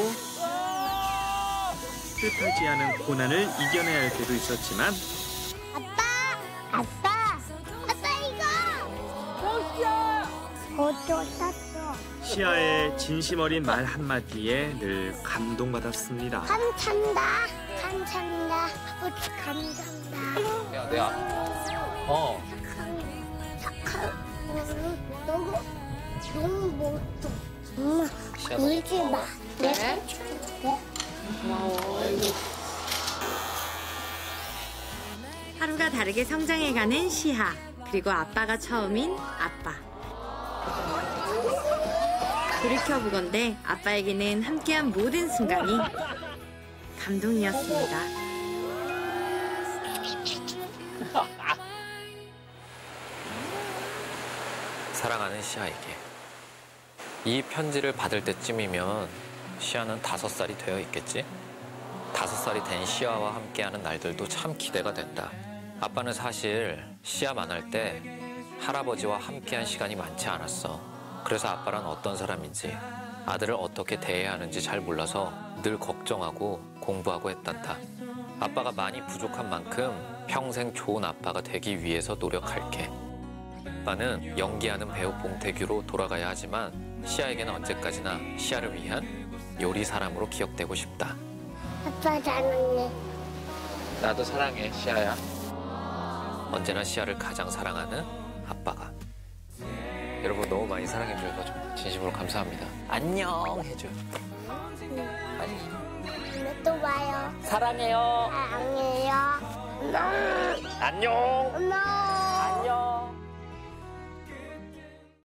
뜻하지 않은 고난을 이겨내야 할 때도 있었지만 아빠! 아빠! 아빠 이거! 어쩌 샀어? 시아의 진심 어린 말 한마디에 늘 감동받았습니다. 감찬다. 감찬다. 아버지 감찬다. 야, 내가 어. 착한 너무 너무 못해. 엄마 울지 마. 네? 내가 줄게. 고마워. 하루가 다르게 성장해가는 시하. 그리고 아빠가 처음인 아빠. 돌이켜보건대 아빠에게는 함께한 모든 순간이 감동이었습니다. 사랑하는 시아에게 이 편지를 받을 때쯤이면 시아는 다섯 살이 되어 있겠지? 다섯 살이 된 시아와 함께하는 날들도 참 기대가 된다. 아빠는 사실 시아 만날 때 할아버지와 함께한 시간이 많지 않았어. 그래서 아빠란 어떤 사람인지 아들을 어떻게 대해야 하는지 잘 몰라서 늘 걱정하고 공부하고 했단다. 아빠가 많이 부족한 만큼 평생 좋은 아빠가 되기 위해서 노력할게. 아빠는 연기하는 배우 봉태규로 돌아가야 하지만 시아에게는 언제까지나 시아를 위한 요리 사람으로 기억되고 싶다. 아빠 사랑해. 나도 사랑해, 시아야. 언제나 시아를 가장 사랑하는 아빠가. 여러분 너무 많이 사랑해주셔서 정말 진심으로 감사합니다. 안녕 해줘. 빨리. 또 봐요. 사랑해요. 아, 사랑해요. 안녕. 안녕. 안녕.